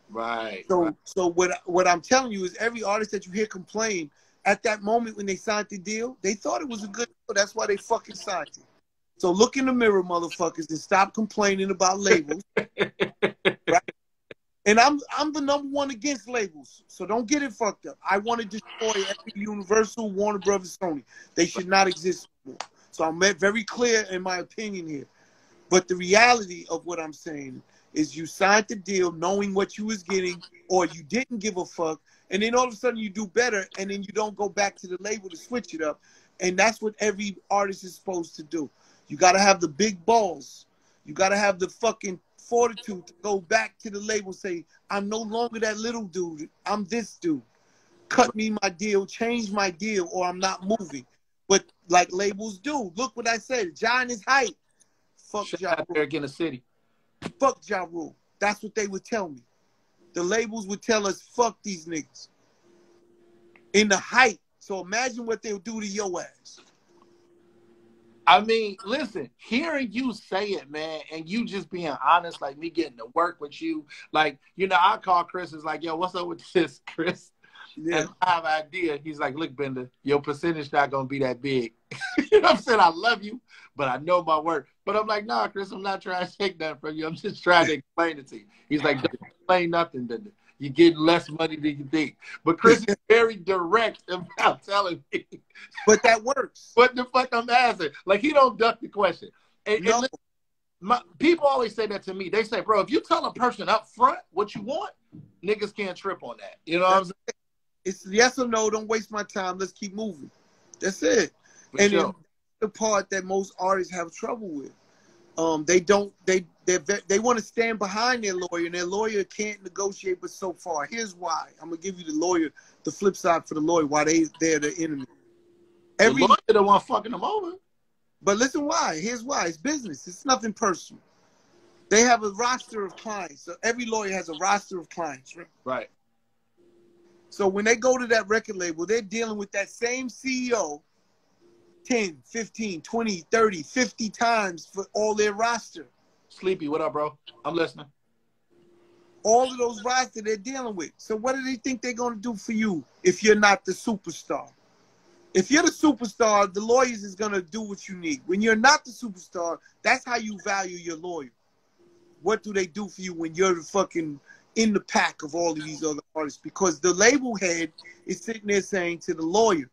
Right. So, right. so what what I'm telling you is every artist that you hear complain at that moment when they signed the deal, they thought it was a good deal. That's why they fucking signed it. So look in the mirror, motherfuckers, and stop complaining about labels. right? And I'm I'm the number one against labels, so don't get it fucked up. I want to destroy every Universal, Warner Brothers, Sony. They should not exist anymore. So I'm very clear in my opinion here. But the reality of what I'm saying is you signed the deal knowing what you was getting or you didn't give a fuck and then all of a sudden you do better and then you don't go back to the label to switch it up. And that's what every artist is supposed to do. You got to have the big balls. You got to have the fucking fortitude to go back to the label say i'm no longer that little dude. I'm this dude. Cut me my deal change my deal or i'm not moving. But like labels do. Look what i said. John is hype. Fuck Shout Ja Rule. there in the city. Fuck Ja Rule. That's what they would tell me. The labels would tell us, fuck these niggas. In the height. So imagine what they'll do to your ass. I mean, listen, hearing you say it, man, and you just being honest, like me getting to work with you, like, you know, I call Chris, is like, yo, what's up with this, Chris? Yeah. And I have an idea. He's like, look, Benda, your percentage not gonna be that big. you know what I'm saying? I love you, but I know my work. But I'm like, nah, Chris, I'm not trying to take that from you. I'm just trying to explain it to you. He's like, don't explain nothing, Benda. You're getting less money than you think. But Chris is very direct about telling me But that works. what the fuck I'm asking. Like he don't duck the question. And, and listen, my, people always say that to me. They say, bro, if you tell a person up front what you want, niggas can't trip on that. You know what I'm saying? It's yes or no. Don't waste my time. Let's keep moving. That's it. For and sure. the part that most artists have trouble with. Um, they don't. They they they want to stand behind their lawyer, and their lawyer can't negotiate but so far. Here's why. I'm gonna give you the lawyer, the flip side for the lawyer. Why they they're the enemy. Every the lawyer the one fucking them over. But listen why. Here's why. It's business. It's nothing personal. They have a roster of clients. So every lawyer has a roster of clients, right? Right. So when they go to that record label, they're dealing with that same CEO 10, 15, 20, 30, 50 times for all their roster. Sleepy, what up, bro? I'm listening. All of those roster they're dealing with. So what do they think they're going to do for you if you're not the superstar? If you're the superstar, the lawyers is going to do what you need. When you're not the superstar, that's how you value your lawyer. What do they do for you when you're the fucking in the pack of all of these other artists? Because the label head is sitting there saying to the lawyer,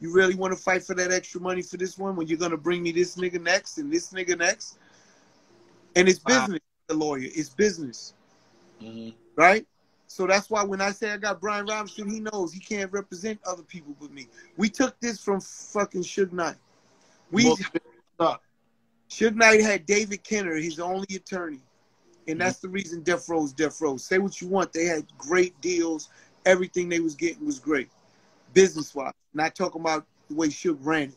you really want to fight for that extra money for this one when you're going to bring me this nigga next and this nigga next? And it's Wow. business, the lawyer. It's business Mm-hmm. right? So that's why when I say I got Brian Robinson, he knows he can't represent other people but me. We took this from fucking Suge Knight. We up. Suge Knight had David Kenner, his only attorney, and mm-hmm. that's the reason Death Row's Death Row. Say what you want, they had great deals. Everything they was getting was great, business wise. Not talking about the way Suge ran it.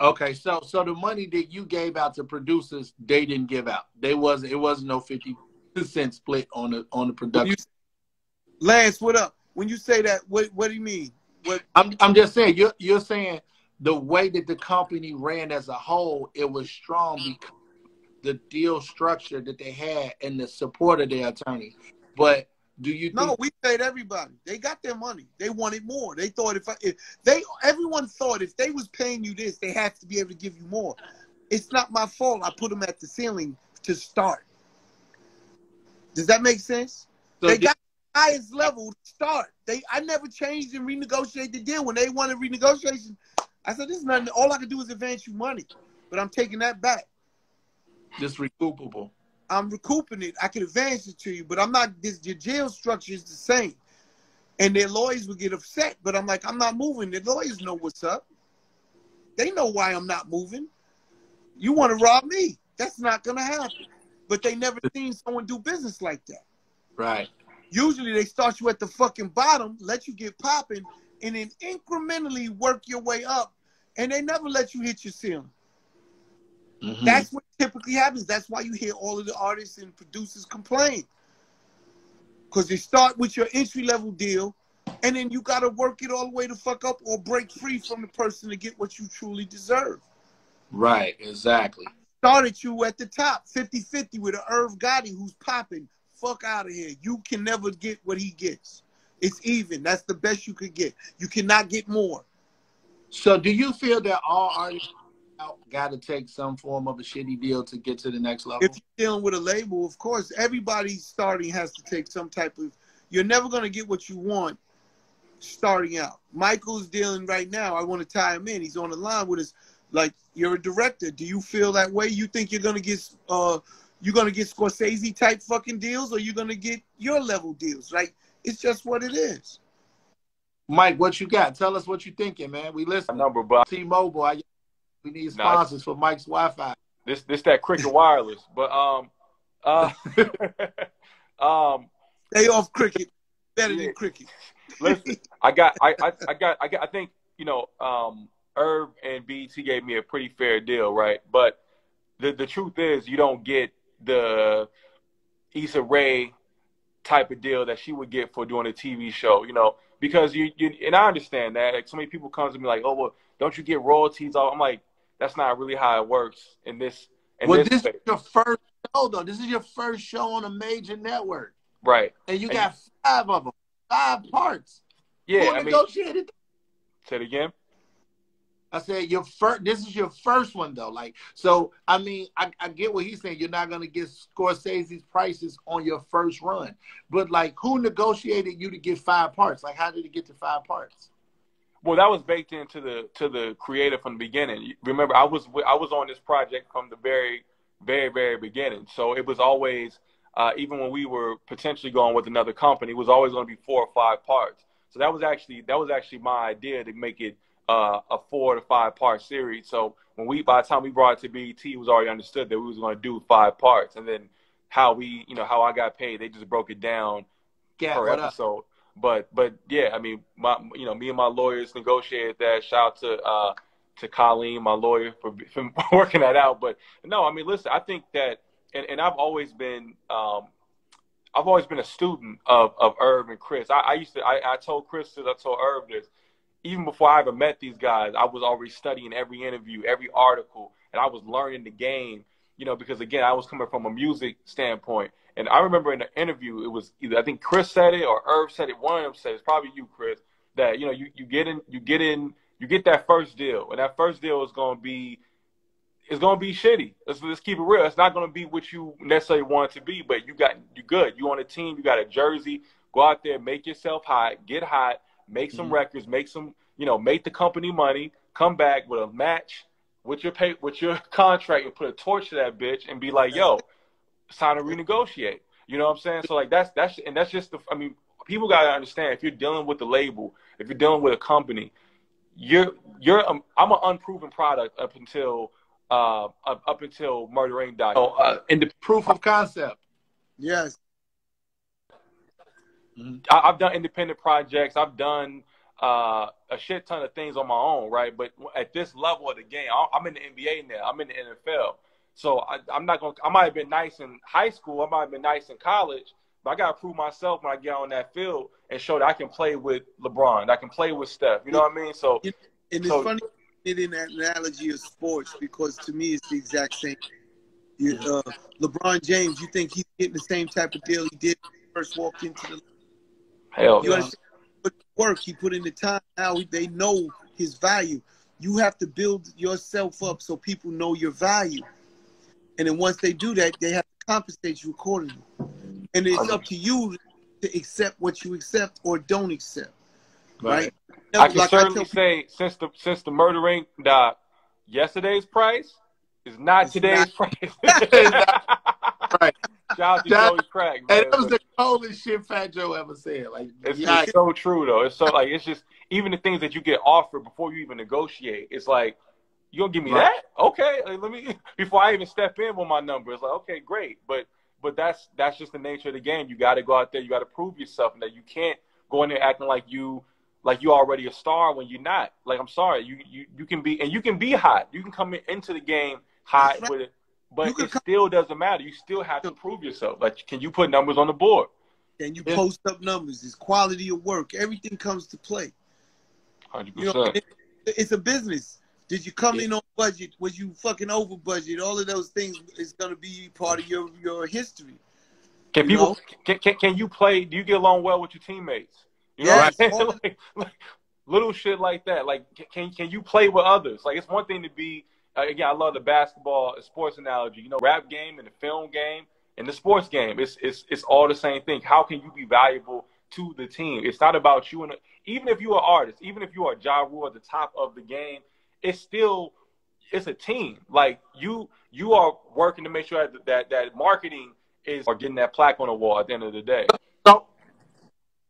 Okay, so so the money that you gave out to producers, they didn't give out. They was it wasn't no fifty percent split on the on the production. You, Lance, what up? When you say that, what what do you mean? What I'm I'm just saying you're you're saying the way that the company ran as a whole, it was strong because the deal structure that they had and the support of their attorney. But do you no, think- we paid everybody. They got their money. They wanted more. They thought if, I, if they everyone thought if they was paying you this, they have to be able to give you more. It's not my fault. I put them at the ceiling to start. Does that make sense? so they did- got the highest level to start. They I never changed and renegotiated the deal when they wanted renegotiation. I said this is nothing. All I can do is advance you money, but I'm taking that back. Just recoupable. I'm recouping it. I can advance it to you, but I'm not. This your jail structure is the same, and their lawyers would get upset. But I'm like, I'm not moving. The lawyers know what's up. They know why I'm not moving. You want to rob me? That's not gonna happen. But they never seen someone do business like that. Right. Usually they start you at the fucking bottom, let you get popping, and then incrementally work your way up, and they never let you hit your ceiling. Mhm. That's what typically happens. That's why you hear all of the artists and producers complain. Because they start with your entry level deal, and then you got to work it all the way to fuck up or break free from the person to get what you truly deserve. right. Exactly. Started you at the top, 50 50 with an Irv Gotti who's popping. Fuck out of here. You can never get what he gets. It's even. That's the best you could get. You cannot get more. So do you feel that all artists got to take some form of a shitty deal to get to the next level? if you're dealing with a label, of course, everybody starting has to take some type of. You're never going to get what you want starting out. Michael's dealing right now. I want to tie him in. He's on the line with us. Like you're a director. Do you feel that way? You think you're going to get uh you're going to get Scorsese type fucking deals, or you're going to get your level deals? Right? It's just what it is. Mike, what you got? Tell us what you thinking, man. We My listen. number, but T-Mobile, I, we need Nice. sponsors for Mike's Wi-Fi. this this that cricket wireless. But um, uh, um, Stay off cricket. Better Yeah. than cricket. listen, I got, I, I, I got, I got. I think you know, um, Irv and BET gave me a pretty fair deal, right? But the the truth is, you don't get the Issa Rae type of deal that she would get for doing a TV show, you know, because you, you and I understand that. Like so many people come to me like, oh well, don't you get royalties? off? I'm like, that's not really how it works in this. In well, this, this is your first show, though. This is your first show on a major network, right? and you And got five of them, five parts. Yeah, Who I mean, say it again. I said your first. This is your first one, though. Like, so I mean, I, I get what he's saying. You're not gonna get Scorsese's prices on your first run, but like, who negotiated you to get five parts? Like, how did it get to five parts? Well, that was baked into the to the creator from the beginning. Remember, I was I was on this project from the very, very, very beginning. So it was always, uh, even when we were potentially going with another company, it was always going to be four or five parts. So that was actually that was actually my idea to make it uh, a four to five part series. So when we by the time we brought it to BET, it was already understood that we was going to do five parts, and then how we you know how I got paid, they just broke it down Gat, per episode. up? But but yeah, I mean, my you know, me and my lawyers negotiated that. Shout out to uh to Colleen, my lawyer, for, for working that out. But no, I mean, listen, I think that, and, and I've always been um I've always been a student of of Irv and Chris. I, I used to I, I told Chris this, I told Irv this. Even before I ever met these guys, I was already studying every interview, every article, and I was learning the game. You know, because again, I was coming from a music standpoint. And I remember in the interview, it was either I think Chris said it or Irv said it. One of them said it's probably you, Chris. That you know you, you get in you get in you get that first deal, and that first deal is going to be it's going to be shitty. Let's let's keep it real. It's not going to be what you necessarily want it to be, but you got you good. You on a team. You got a jersey. Go out there, make yourself hot, get hot, make some Mhm. records, make some you know make the company money. Come back with a match with your pay with your contract and put a torch to that bitch and be like, yo, it's time to renegotiate. You know what I'm saying? So like that's that's and that's just the I mean, people gotta understand if you're dealing with the label, if you're dealing with a company, you're you're um, I'm an unproven product up until uh up, up until Murder Inc. died. So, uh, and the, Proof of concept. Yes. I, I've done independent projects. I've done uh, a shit ton of things on my own, right? But at this level of the game, I'm in the NBA now. I'm in the NFL. So I, am not going. to I might have been nice in high school. I might have been nice in college. But I got to prove myself when I get on that field and show that I can play with LeBron. I can play with Steph. You know what I mean? So, and it's so, funny in that analogy of sports because to me it's the exact same. You, uh, LeBron James, you think he's getting the same type of deal he did when he first walked into the Hell, you understand? Put work, he put in the time. Now they know his value. You have to build yourself up so people know your value, and then once they do that, they have to compensate you accordingly. And it's up to you to accept what you accept or don't accept. Right. right? I can like certainly I say since the since the Murder Inc. doc, yesterday's price is not today's not, price. right. Shout out to that, Joey Crack. Man. And that was the coldest shit Fat Joe ever said. Like it's, yeah. it's so true though. It's so like it's just even the things that you get offered before you even negotiate. It's like you gonna give me right. that? Okay, like, let me before I even step in with my number. It's like okay, great, but but that's that's just the nature of the game. You got to go out there. You got to prove yourself, and that you can't go in there acting like you like you already a star when you're not. Like I'm sorry, you you you can be and you can be hot. You can come in, into the game hot right. with it but it come- still doesn't matter. You still have to prove yourself. Like, can you put numbers on the board? And you yeah. post up numbers. It's quality of work. Everything comes to play. Hundred you know, percent. It's a business. Did you come yeah. in on budget? Was you fucking over budget? All of those things is going to be part of your your history. Can you people can, can, can you play? Do you get along well with your teammates? You know yes, like, like, little shit like that. Like can can you play with others? Like it's one thing to be uh, again, I love the basketball sports analogy. You know, rap game and the film game and the sports game. It's it's it's all the same thing. How can you be valuable to the team? It's not about you and even if you are an artist, even if you are Ja Rule at the top of the game, it's still it's a team. Like you you are working to make sure that that, that marketing is or getting that plaque on the wall at the end of the day. So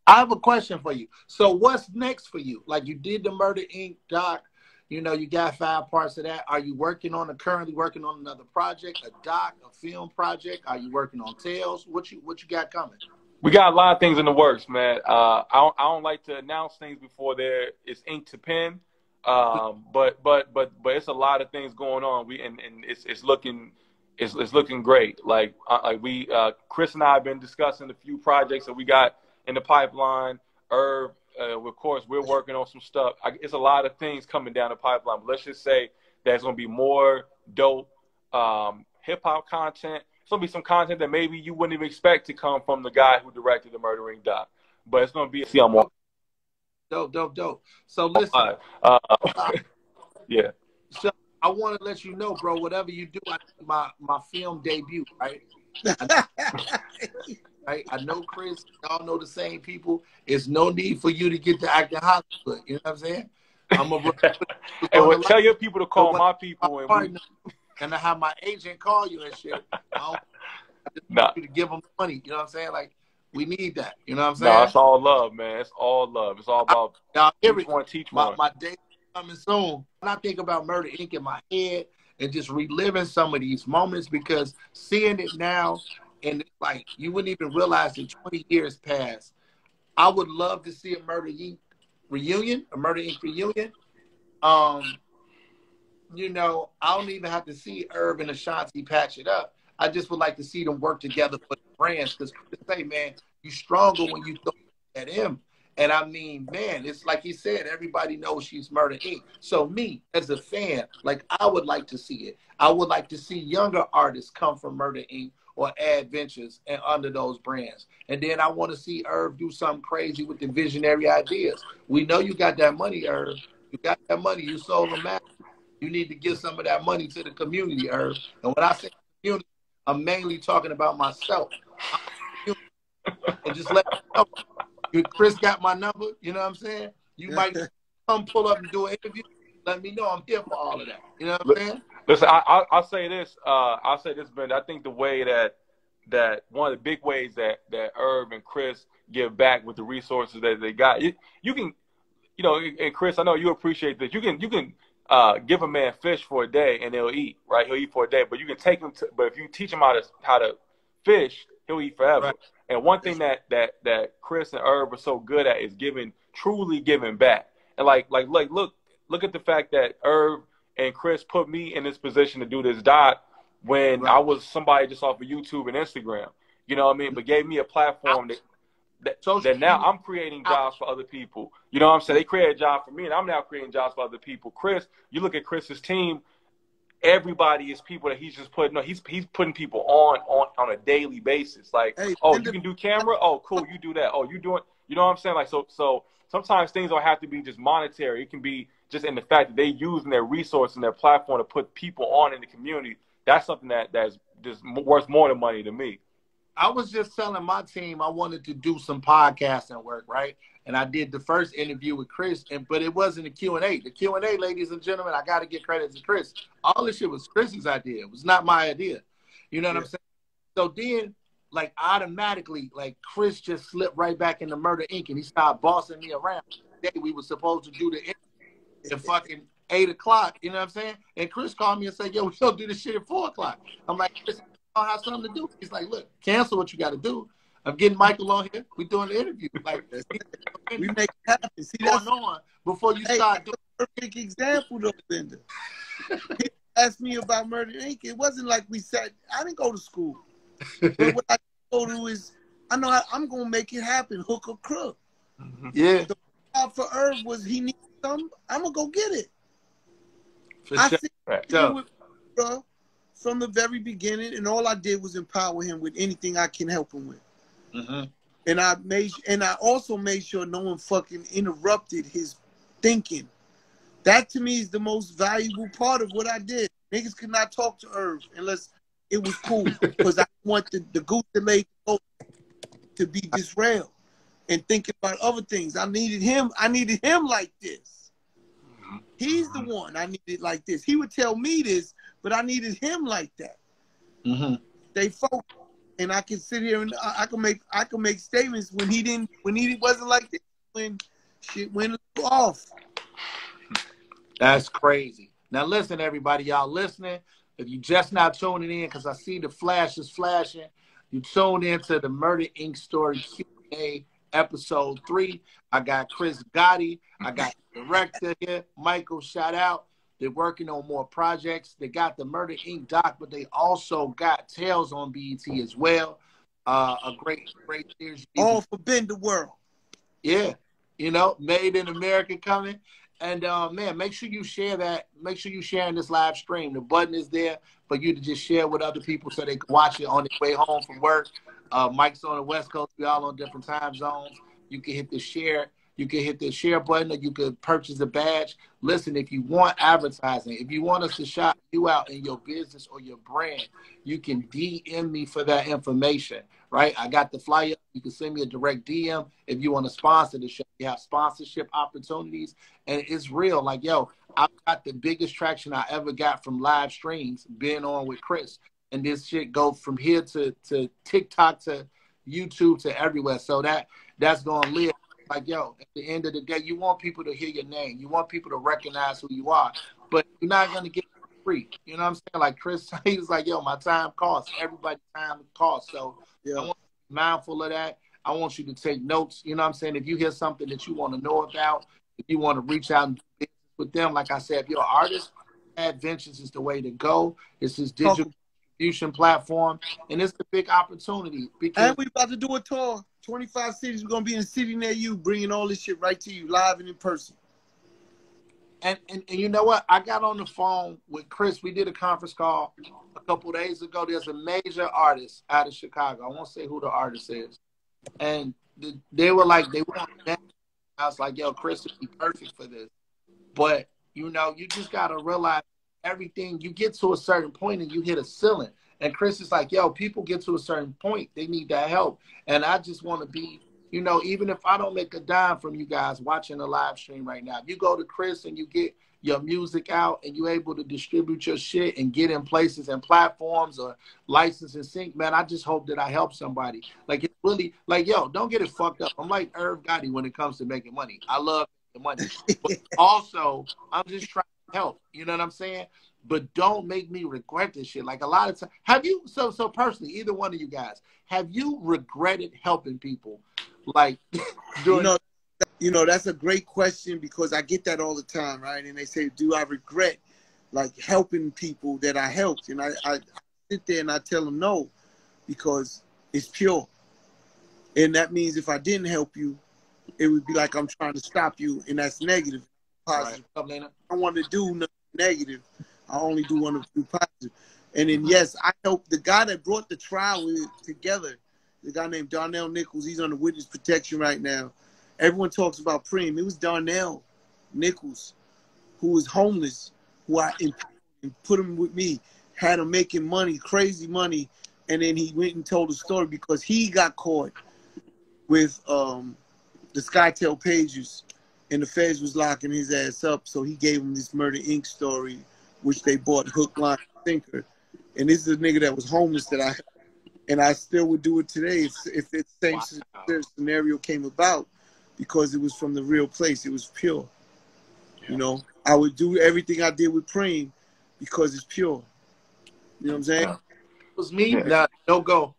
I have a question for you. So what's next for you? Like you did the Murder Inc. doc you know, you got five parts of that. Are you working on a currently working on another project, a doc, a film project? Are you working on tales? What you what you got coming? We got a lot of things in the works, man. Uh, I don't I don't like to announce things before there is ink to pen. Um, but but but but it's a lot of things going on. We and, and it's it's looking it's, it's looking great. Like uh, like we uh, Chris and I have been discussing a few projects that we got in the pipeline. Irv uh, of course, we're working on some stuff. I, it's a lot of things coming down the pipeline. But let's just say there's going to be more dope um, hip hop content. It's going to be some content that maybe you wouldn't even expect to come from the guy who directed the Murder Inc. doc. But it's going to be see I'm. Dope, dope, dope. So listen. Uh, yeah. So I want to let you know, bro. Whatever you do, I, my my film debut, right? right? I know Chris. Y'all know the same people. It's no need for you to get to acting Hollywood. You know what I'm saying? I'm a. and well, tell your people to call my people and we... and I have my agent call you and shit. I just nah. you to give them money. You know what I'm saying? Like we need that. You know what I'm saying? No, it's all love, man. It's all love. It's all about I, teach one, teach my, one. My day coming soon. When I think about Murder Inc. in my head and just reliving some of these moments because seeing it now and like you wouldn't even realize that 20 years passed. I would love to see a Murder Inc. reunion, a Murder Inc. reunion. Um, you know, I don't even have to see Irv and Ashanti patch it up. I just would like to see them work together for the brands because say, man, you stronger when you throw at him. And I mean, man, it's like he said, everybody knows she's Murder Inc. So me, as a fan, like I would like to see it. I would like to see younger artists come from Murder Inc or Adventures and under those brands. And then I want to see Irv do something crazy with the visionary ideas. We know you got that money, Irv. You got that money. You sold them out. You need to give some of that money to the community, Irv. And when I say community, I'm mainly talking about myself. And just let me know. You, Chris got my number. You know what I'm saying? You might come pull up and do an interview. Let me know I'm here for all of that. You know what I'm saying? Listen, I, will say this. Uh, I'll say this, Ben. I think the way that that one of the big ways that that Irv and Chris give back with the resources that they got, you, you can, you know, and Chris, I know you appreciate this. You can you can uh, give a man fish for a day and he'll eat, right? He'll eat for a day, but you can take him to. But if you teach him how to how to fish, he'll eat forever. Right. And one thing that that that Chris and Irv are so good at is giving, truly giving back. And like like like look look at the fact that Irv and Chris put me in this position to do this dot when right. I was somebody just off of YouTube and Instagram. You know what I mean? But gave me a platform that that, that now I'm creating jobs for other people. You know what I'm saying? They created a job for me, and I'm now creating jobs for other people. Chris, you look at Chris's team. Everybody is people that he's just putting. No, he's he's putting people on on on a daily basis. Like, hey, oh, you can do camera. Oh, cool, you do that. Oh, you doing. You know what I'm saying? Like, so so sometimes things don't have to be just monetary. It can be just in the fact that they using their resource and their platform to put people on in the community. That's something that that's just worth more than money to me. I was just telling my team I wanted to do some podcasting work, right? And I did the first interview with Chris, and but it wasn't a Q and A. The Q and A, ladies and gentlemen, I got to get credit to Chris. All this shit was Chris's idea. It was not my idea. You know what yeah. I'm saying? So then, like automatically, like Chris just slipped right back into Murder Inc. and he started bossing me around. The day we were supposed to do the interview at fucking eight o'clock. You know what I'm saying? And Chris called me and said, "Yo, we gonna do this shit at four o'clock." I'm like, Chris, don't have something to do. He's like, look, cancel what you got to do. I'm getting Michael on here. We're doing the interview. Like, we make it happen. See, going on before you hey, start doing. Perfect example, though, Benda. he asked me about Murder Inc. It wasn't like we said. I didn't go to school. but what I go to is, I know I, am gonna make it happen, hook or crook. Mm-hmm. Yeah. The job for Irv was he needs something. I'm gonna go get it. For I sure. see right. with, bro, from the very beginning, and all I did was empower him with anything I can help him with. Mm-hmm. And I made, and I also made sure no one fucking interrupted his thinking. That to me is the most valuable part of what I did. Niggas could not talk to Irv unless it was cool because I want the, the goose to lay to be disrailed and thinking about other things. I needed him. I needed him like this. He's the one I needed like this. He would tell me this but I needed him like that. Mm-hmm. They focus, and I can sit here and I, I, can make I can make statements when he didn't when he wasn't like this when shit went off. That's crazy. Now listen, everybody, y'all listening. If you just not tuning in, because I see the flashes flashing, you tuned into the Murder Inc. story Q&A episode three. I got Chris Gotti. I got the director here, Michael. Shout out. They're working on more projects. They got the Murder Inc. doc, but they also got Tales on BET as well. Uh, a great, great series. All for Benda World. Yeah, you know, made in America coming. And uh, man, make sure you share that. Make sure you sharing this live stream. The button is there for you to just share with other people so they can watch it on their way home from work. Uh, Mike's on the West Coast. We all on different time zones. You can hit the share you can hit the share button or you could purchase a badge. Listen, if you want advertising, if you want us to shout you out in your business or your brand, you can DM me for that information, right? I got the flyer. You can send me a direct DM if you want to sponsor the show. You have sponsorship opportunities, and it's real. Like, yo, I got the biggest traction I ever got from live streams being on with Chris. And this shit go from here to, to TikTok to YouTube to everywhere. So that that's gonna live like, yo, at the end of the day, you want people to hear your name. You want people to recognize who you are. But you're not gonna get free. You know what I'm saying? Like Chris, he's like, yo, my time costs. Everybody's time costs. So yeah. I want you mindful of that. I want you to take notes. You know what I'm saying? If you hear something that you want to know about, if you want to reach out and do business with them, like I said, if you're an artist, Adventures is the way to go. It's this digital distribution platform, and it's a big opportunity. Because and we about to do a tour. 25 cities. We're gonna be in a city near you, bringing all this shit right to you, live and in person. And, and, and you know what? I got on the phone with Chris. We did a conference call a couple days ago. There's a major artist out of Chicago. I won't say who the artist is, and the, they were like, they want. I was like, yo, Chris would be perfect for this. But you know, you just gotta realize everything. You get to a certain point and you hit a ceiling. And Chris is like, yo, people get to a certain point, they need that help. And I just want to be, you know, even if I don't make a dime from you guys watching the live stream right now, if you go to Chris and you get your music out and you're able to distribute your shit and get in places and platforms or license and sync, man, I just hope that I help somebody. Like it's really like, yo, don't get it fucked up. I'm like Irv Gotti when it comes to making money. I love the money. But also, I'm just trying to help. You know what I'm saying? But don't make me regret this shit. Like a lot of times, have you? So so personally, either one of you guys, have you regretted helping people? Like you know, you know that's a great question because I get that all the time, right? And they say, "Do I regret like helping people that I helped?" And I, I, I sit there and I tell them no, because it's pure, and that means if I didn't help you, it would be like I'm trying to stop you, and that's negative. Positive. Right. I want to do nothing negative. I only do one of two positive. And then yes, I helped the guy that brought the trial together. The guy named Darnell Nichols. He's under witness protection right now. Everyone talks about Preme. It was Darnell Nichols, who was homeless, who I put him with me, had him making money, crazy money, and then he went and told the story because he got caught with um, the Skytel pages, and the feds was locking his ass up. So he gave him this Murder Inc. story, which they bought hook, line, sinker. And this is a nigga that was homeless that I, and I still would do it today if if the same wow. scenario came about, because it was from the real place. It was pure. Yeah. You know, I would do everything I did with Preme because it's pure. You know what I'm saying? It was me. Nah, no go.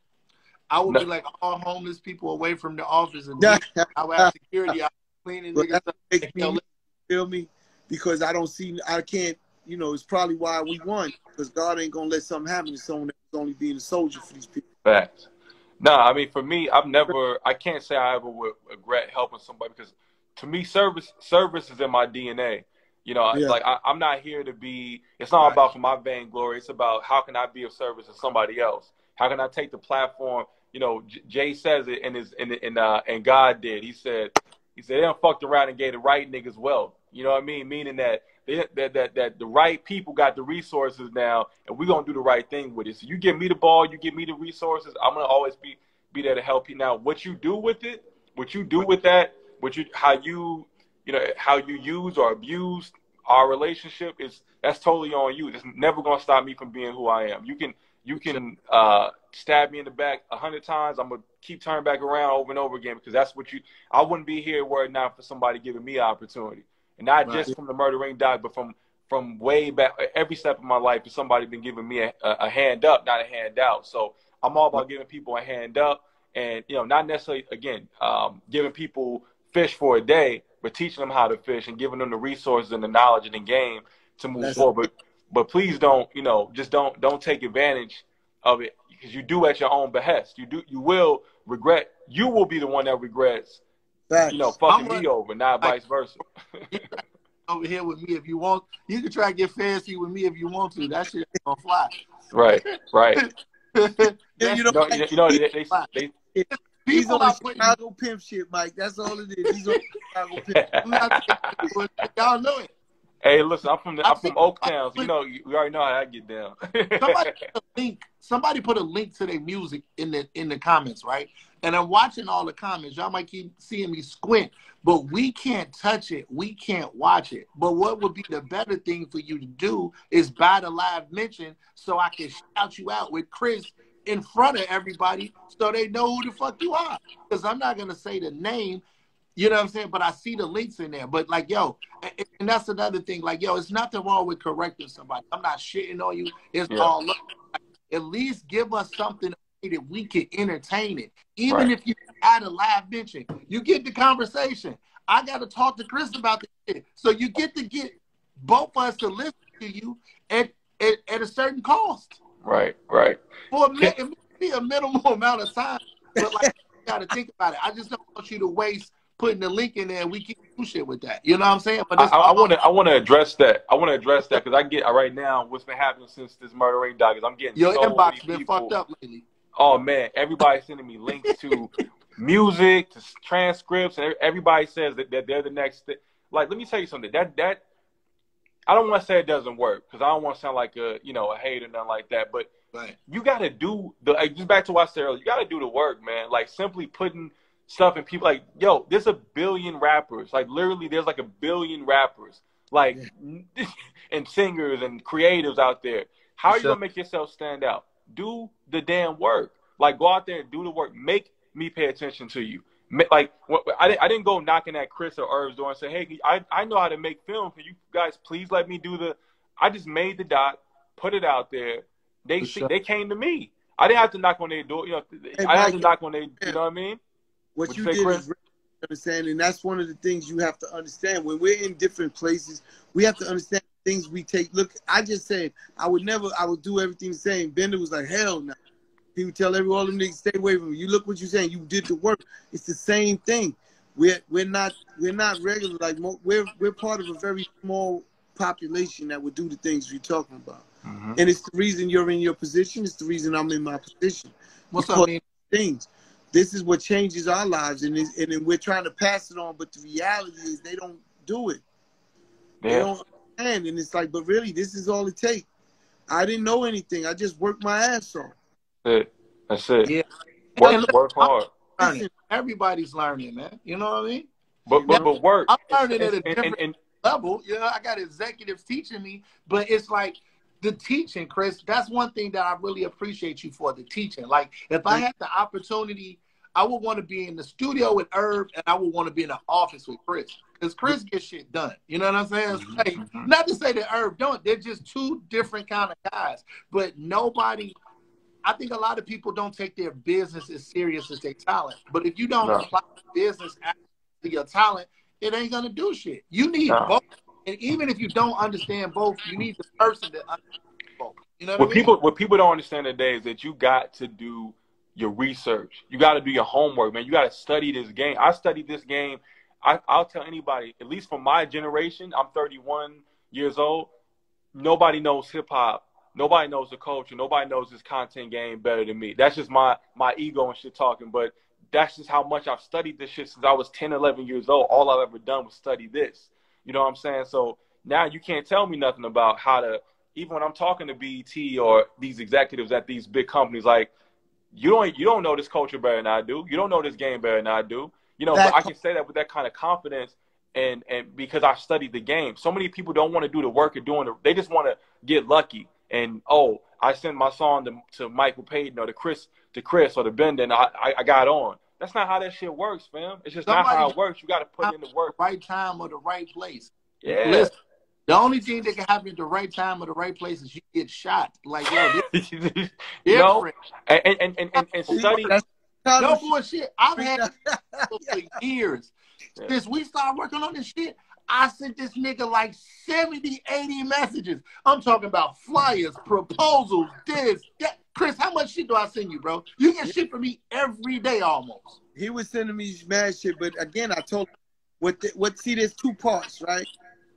I would no. be like all homeless people away from the office, and I would have security. I cleaning niggas up. Me, feel me? Because I don't see, I can't. You know, it's probably why we won because God ain't gonna let something happen to someone that's only being a soldier for these people. Facts. No, I mean for me, I've never. I can't say I ever would regret helping somebody because to me, service service is in my DNA. You know, yeah. like I, am not here to be. It's not right. about for my vainglory. It's about how can I be of service to somebody else. How can I take the platform you know, Jay says it, and his and and uh, and God did. He said, he said they don't fucked around and gave the right niggas wealth. You know what I mean? Meaning that they, that that that the right people got the resources now, and we're gonna do the right thing with it. So you give me the ball, you give me the resources. I'm gonna always be be there to help you. Now, what you do with it, what you do with that, what you how you you know how you use or abuse our relationship is that's totally on you. It's never gonna stop me from being who I am. You can you can uh, stab me in the back a hundred times. I'm gonna keep turning back around over and over again because that's what you. I wouldn't be here were it not for somebody giving me opportunity, and not right. just from the Murder Inc. doc, but from from way back. Every step of my life, somebody been giving me a, a hand up, not a hand out. So I'm all about giving people a hand up, and you know, not necessarily again um, giving people fish for a day, but teaching them how to fish and giving them the resources and the knowledge and the game to move that's forward. But but please don't, you know, just don't don't take advantage of it because you do at your own behest. You do you will regret. You will be the one that regrets. Facts. You know, fucking me over, not vice versa. over here with me if you want. You can try to get fancy with me if you want to. That shit ain't gonna fly. Right, right. yeah, you know, you know, they, they, they, they He's on Chicago pimp shit, Mike. That's all it is. He's on Chicago pimp. Y'all know it. Hey, listen, I'm from the, I'm from Oaktown, so you know we already know how I get down. somebody put a link. Somebody put a link to their music in the in the comments, right? And I'm watching all the comments. Y'all might keep seeing me squint, but we can't touch it. We can't watch it. But what would be the better thing for you to do is buy the live mention so I can shout you out with Chris in front of everybody so they know who the fuck you are. Because I'm not gonna say the name you know what I'm saying? But I see the links in there. But like, yo, and that's another thing. Like, yo, it's nothing wrong with correcting somebody. I'm not shitting on you. It's yeah. all at least give us something that we can entertain it. Even right. if you add a live mention, you get the conversation. I got to talk to Chris about this. So you get to get both of us to listen to you at, at, at a certain cost. Right, right. For a, it may be a minimal amount of time, but like, you got to think about it. I just don't want you to waste putting the link in there and we can do shit with that. You know what I'm saying? But I want to I want to address that. I want to address that because I get right now what's been happening since this Murder Inc. doc is I'm getting your so inbox been people. fucked up lately. Oh man, everybody's sending me links to music, to transcripts, and everybody says that, that they're the next. Th- like, let me tell you something. That that I don't want to say it doesn't work because I don't want to sound like a you know a hater or nothing like that. But right. you got to do the like, just back to what I said earlier. You got to do the work, man. Like simply putting stuff and people like, yo, there's a billion rappers. Like literally there's like a billion rappers. Like yeah. and singers and creatives out there. How are you gonna make yourself stand out? Do the damn work. Like go out there and do the work. Make me pay attention to you. like I didn't I didn't go knocking at Chris or Irv's door and say, hey, I I know how to make film. Can you guys please let me do the? I just made the doc, put it out there. They sure. they came to me. I didn't have to knock on their door. You know, hey, I had to knock on their. You know what I mean? What, what you, you say, did Chris? is understand, and that's one of the things you have to understand. When we're in different places, we have to understand things we take. Look, I just said I would never, I would do everything the same. Benda was like, hell no. He would tell every all them niggas stay away from me. You look what you're saying. You did the work. It's the same thing. We're we're not we're not regular. Like we're we're part of a very small population that would do the things you're talking about. Mm-hmm. And it's the reason you're in your position. It's the reason I'm in my position. What's up, man? Things this is what changes our lives, and and then we're trying to pass it on. But the reality is, they don't do it. Yeah. They don't understand, and it's like, but really, this is all it takes. I didn't know anything. I just worked my ass off. That's it. That's it. Yeah. Work, work hard. Learning. Everybody's learning, man. You know what I mean? But but, but work. I'm learning at a different and, and, level. You know, I got executives teaching me, but it's like the teaching, Chris, that's one thing that I really appreciate you for the teaching. Like if I mm. had the opportunity, I would want to be in the studio with Irv and I would want to be in the office with Chris. Because Chris gets shit done. You know what I'm saying? Mm-hmm. Like, mm-hmm. not to say that Irv don't. They're just two different kind of guys. But nobody I think a lot of people don't take their business as serious as their talent. But if you don't no. apply business to your talent, it ain't gonna do shit. You need no. both and even if you don't understand both, you need the person to understand both. You know what, what I mean? people what people don't understand today is that you got to do your research. You got to do your homework, man. You got to study this game. I studied this game. I, I'll tell anybody, at least for my generation, I'm 31 years old. Nobody knows hip hop. Nobody knows the culture. Nobody knows this content game better than me. That's just my my ego and shit talking. But that's just how much I've studied this shit since I was 10, 11 years old. All I've ever done was study this. You know what I'm saying? So now you can't tell me nothing about how to even when I'm talking to BET or these executives at these big companies, like you don't you don't know this culture better than I do. You don't know this game better than I do. You know, that, but I can say that with that kind of confidence and and because I studied the game. So many people don't want to do the work of doing it. They just want to get lucky and oh, I sent my song to, to Michael Payton or to Chris to Chris or to Benda and I, I, I got on. That's not how that shit works, fam. It's just Somebody, not how it works. You got to put in the work. Right time or the right place. Yeah. Listen, the only thing that can happen at the right time or the right place is you get shot. Like, yo, this you know, and, and, and, and, and study. No bullshit. I've had for years. Since we started working on this shit, I sent this nigga like 70, 80 messages. I'm talking about flyers, proposals, this, that. Chris, how much shit do I send you, bro? You get shit from me every day almost. He was sending me mad shit, but again, I told him what the, what see there's two parts, right?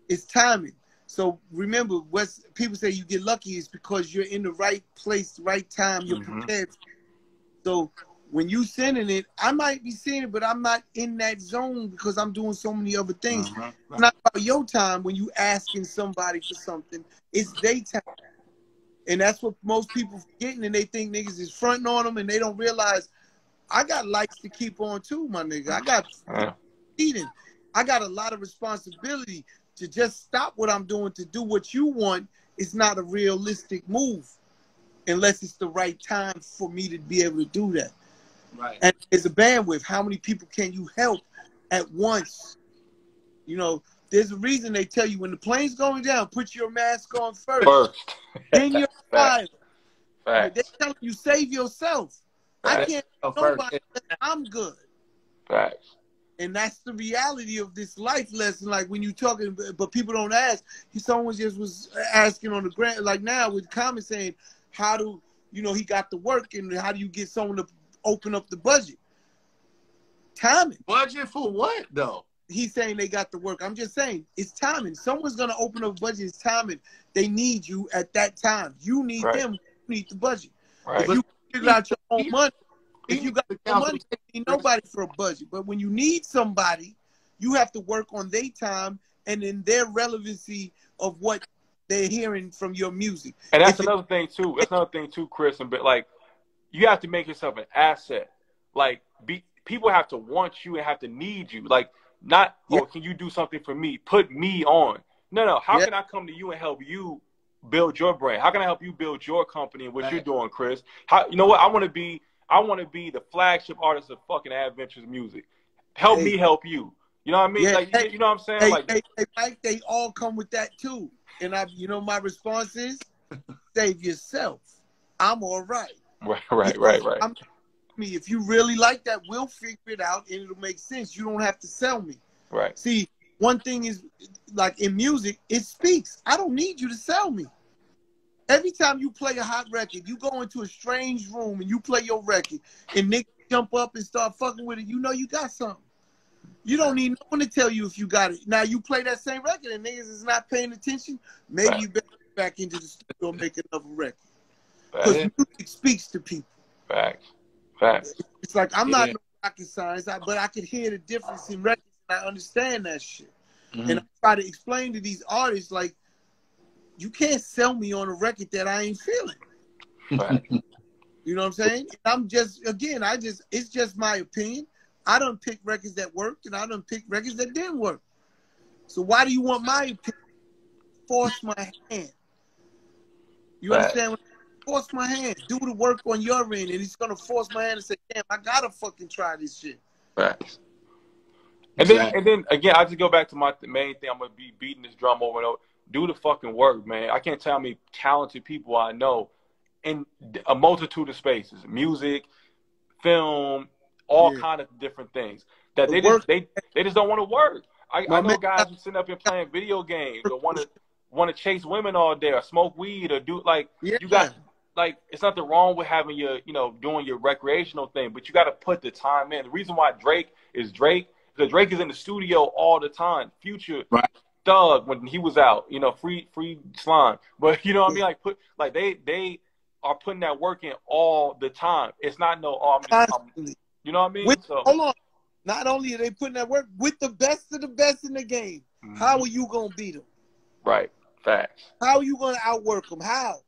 It's timing. So remember, what people say you get lucky is because you're in the right place, right time, you're mm-hmm. prepared. So when you sending it, I might be seeing it, but I'm not in that zone because I'm doing so many other things. Mm-hmm. It's not about your time when you asking somebody for something. It's their time. And that's what most people forgetting, and they think niggas is fronting on them, and they don't realize I got lights to keep on too, my nigga. I got eating. I got a lot of responsibility to just stop what I'm doing to do what you want. Is not a realistic move, unless it's the right time for me to be able to do that. Right. And it's a bandwidth. How many people can you help at once? You know, there's a reason they tell you when the plane's going down, put your mask on first. First. then you're fine. They tell you save yourself. Facts. I can't oh, nobody I'm good. Facts. And that's the reality of this life lesson. Like when you talking, but people don't ask. Someone just was asking on the grant, like now with comments saying, how do you know he got the work and how do you get someone to open up the budget? Timing. Budget for what though? he's saying they got the work. I'm just saying it's timing. Someone's gonna open up budget. It's timing. They need you at that time. You need right. them. You need the budget. Right. If you figure out your own money, if you got the money, you need nobody for a budget. But when you need somebody, you have to work on their time and in their relevancy of what they're hearing from your music. And that's if another it, thing too. That's another thing too, Chris. And but like, you have to make yourself an asset. Like, be people have to want you and have to need you. Like not, oh, can you do something for me? Put me on. No, no. How can I come to you and help you build your brand? How can I help you build your company and what right. you're doing, Chris? How you know what? I want to be I want to be the flagship artist of fucking Adventures Music. help Hey. me help you. You know what I mean? Yeah, like hey, you know what I'm saying? Hey, like hey, hey, Mike, they all come with that too. And I, you know, my response is, save yourself. I'm all right. right, right, right, right. I'm, me, if you really like that, we'll figure it out and it'll make sense. You don't have to sell me. Right. See, one thing is, like in music, it speaks. I don't need you to sell me. Every time you play a hot record, you go into a strange room and you play your record, and niggas jump up and start fucking with it. You know you got something. You don't need no one to tell you if you got it. Now you play that same record and niggas is not paying attention. Maybe Right. you better get back into the studio and make another record because music speaks to people. Facts. Facts. It's like I'm not Yeah. no rocket science, but I can hear the difference in records and I understand that shit. Mhm. And I try to explain to these artists like, you can't sell me on a record that I ain't feeling. Facts. You know what I'm saying? And I'm just again, I just it's just my opinion. I don't pick records that worked and I don't pick records that didn't work. So why do you want my opinion? Force my hand. You Right. understand? Force my hand. Do the work on your end, and he's gonna force my hand and say, "Damn, I gotta fucking try this shit." Facts. And then, and then again, I just go back to my th- main thing. I'm gonna be beating this drum over and over. Do the fucking work, man. I can't tell me talented people I know in a multitude of spaces, music, film, all Yeah. kind of different things that The they work- just they they just don't want to work. I, My I know man- guys who sitting up here playing video games or want to want to chase women all day or smoke weed or do like Yeah. you got like it's nothing wrong with having your you know doing your recreational thing, but you got to put the time in. The reason why Drake is Drake because Drake is in the studio all the time. Future, Right. Thug when he was out, you know, free free slime. But you know what I mean? Like put like they they are putting that work in all the time. It's not no oh I'm just I'm, you know what I mean? With, so hold on. Not only are they putting that work with the best of the best in the game, Mhm. how are you gonna beat them? right facts How are you gonna outwork them? How?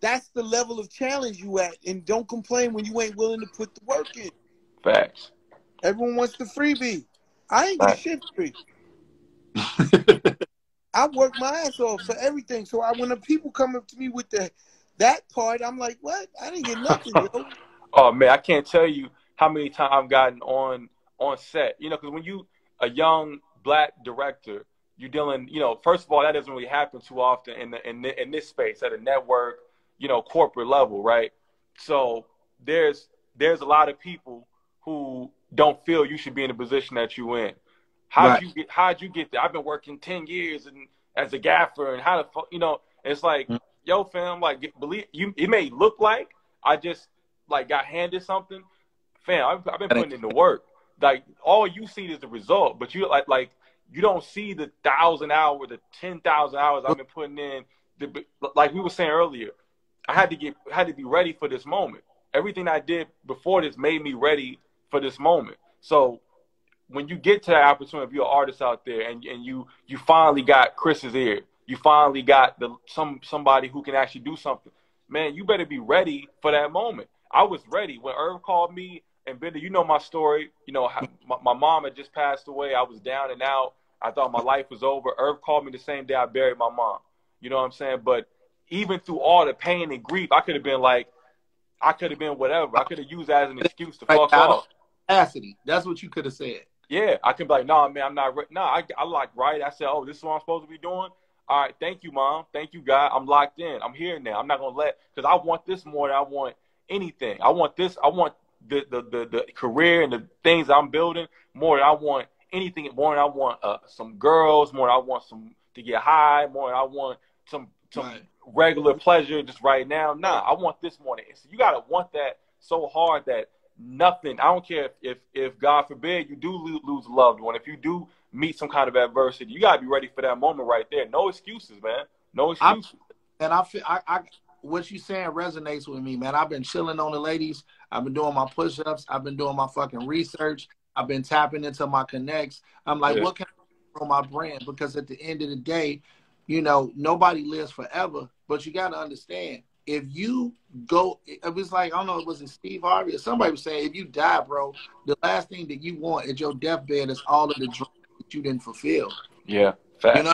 That's the level of challenge you at, and don't complain when you ain't willing to put the work in. facts. Everyone wants the freebie. I ain't get shit free. I work my ass off for everything. So I, when the people come up to me with the that part, I'm like, what? I didn't get nothing. Oh man, I can't tell you how many times I've gotten on on set. You know, because when you a young black director, you're dealing. You know, first of all, that doesn't really happen too often in the, in the, in this space at a network, you know, corporate level, right? So there's there's a lot of people who don't feel you should be in the position that you in. How'd Right. you get? How'd you get there? I've been working ten years and as a gaffer, and how the fuck, you know? It's like, Mm. yo, fam, like, believe you. It may look like I just like got handed something, fam. I've, I've been putting in the work. Like all you see is the result, but you like like you don't see the thousand hours, the ten thousand hours I've been putting in. The, like we were saying earlier, I had to get had to be ready for this moment. Everything I did before this made me ready for this moment. So when you get to that opportunity, if you're an artist out there and, and you you finally got Chris's ear, you finally got the some somebody who can actually do something, man, you better be ready for that moment. I was ready when Irv called me and Benda, you know my story. You know, how- my, my mom had just passed away. I was down and out. I thought my life was over. Irv called me the same day I buried my mom. You know what I'm saying? But even through all the pain and grief, I could have been like, I could have been whatever. I could have used that as an excuse to fuck off. Capacity. That's what you could have said. Yeah, I can be like, nah, man, I'm not. Re-. Nah, I, I like right. I said, oh, this is what I'm supposed to be doing. All right, thank you, mom. Thank you, God. I'm locked in. I'm here now. I'm not gonna let because I want this more than I want anything. I want this. I want the the the, the career and the things I'm building more than I want anything. More than I want uh, some girls. More than I want some to get high. More than I want some some Right. regular pleasure just right now. Nah, I want this more than so you gotta want that so hard that nothing. I don't care if if, if God forbid you do lo- lose a loved one. If you do meet some kind of adversity, you gotta be ready for that moment right there. No excuses, man. No I'm- excuses. And I feel I, I what you saying resonates with me, man. I've been chilling on the ladies. I've been doing my push-ups. I've been doing my fucking research. I've been tapping into my connects. I'm like, Yeah. what can I do on my brand? Because at the end of the day, you know, nobody lives forever. But you got to understand, if you go, it was like I don't know, it was it Steve Harvey or somebody was saying, if you die, bro, the last thing that you want at your deathbed is all of the dreams that you didn't fulfill. Yeah, facts. You know?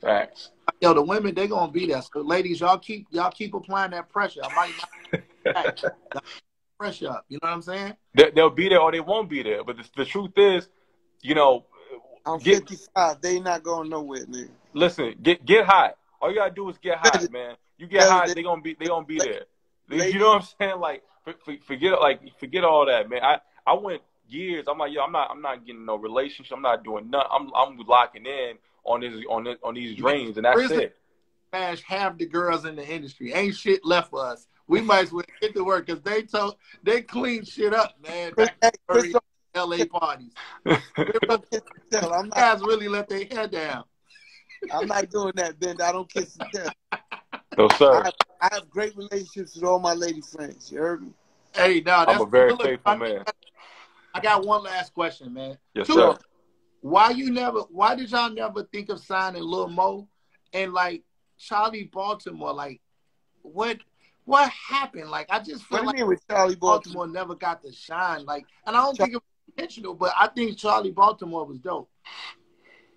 facts. Yo, the women they gonna be there. So ladies, y'all keep y'all keep applying that pressure. I might not fresh up. You know what I'm saying? They, they'll be there or they won't be there. But the, the truth is, you know, I'm Get- 55. They not going nowhere, nigga. listen, get get hot. All you gotta do is get hot, man. You get Yeah, hot, they- they gonna be they gonna be there. Ladies- You know what I'm saying? Like for, for, forget like forget all that, man. I I went years. I'm like, yo, I'm not I'm not getting no relationship. I'm not doing nothing. I'm I'm locking in on this on this, on these dreams, and that's Prison- it. Smash half the girls in the industry. Ain't shit left for us. We might as well get to work because they told they clean shit up, man. Chris, Back hey, LA parties. don't kiss and tell. I'm not, Guys really let their head down. I'm not doing that, Ben. I don't kiss and tell. No I sir. have, I have great relationships with all my lady friends. You heard me? Hey, no, that's I'm a very look, faithful I- man. I got one last question, man. Yes Two, sir. Why you never? Why did y'all never think of signing Lil Mo and like Charlie Baltimore? Like, what? What happened? Like, I just feel What do you like mean with Charlie Baltimore? Baltimore never got the shine. Like, and I don't think it was intentional, but I think Charlie Baltimore was dope.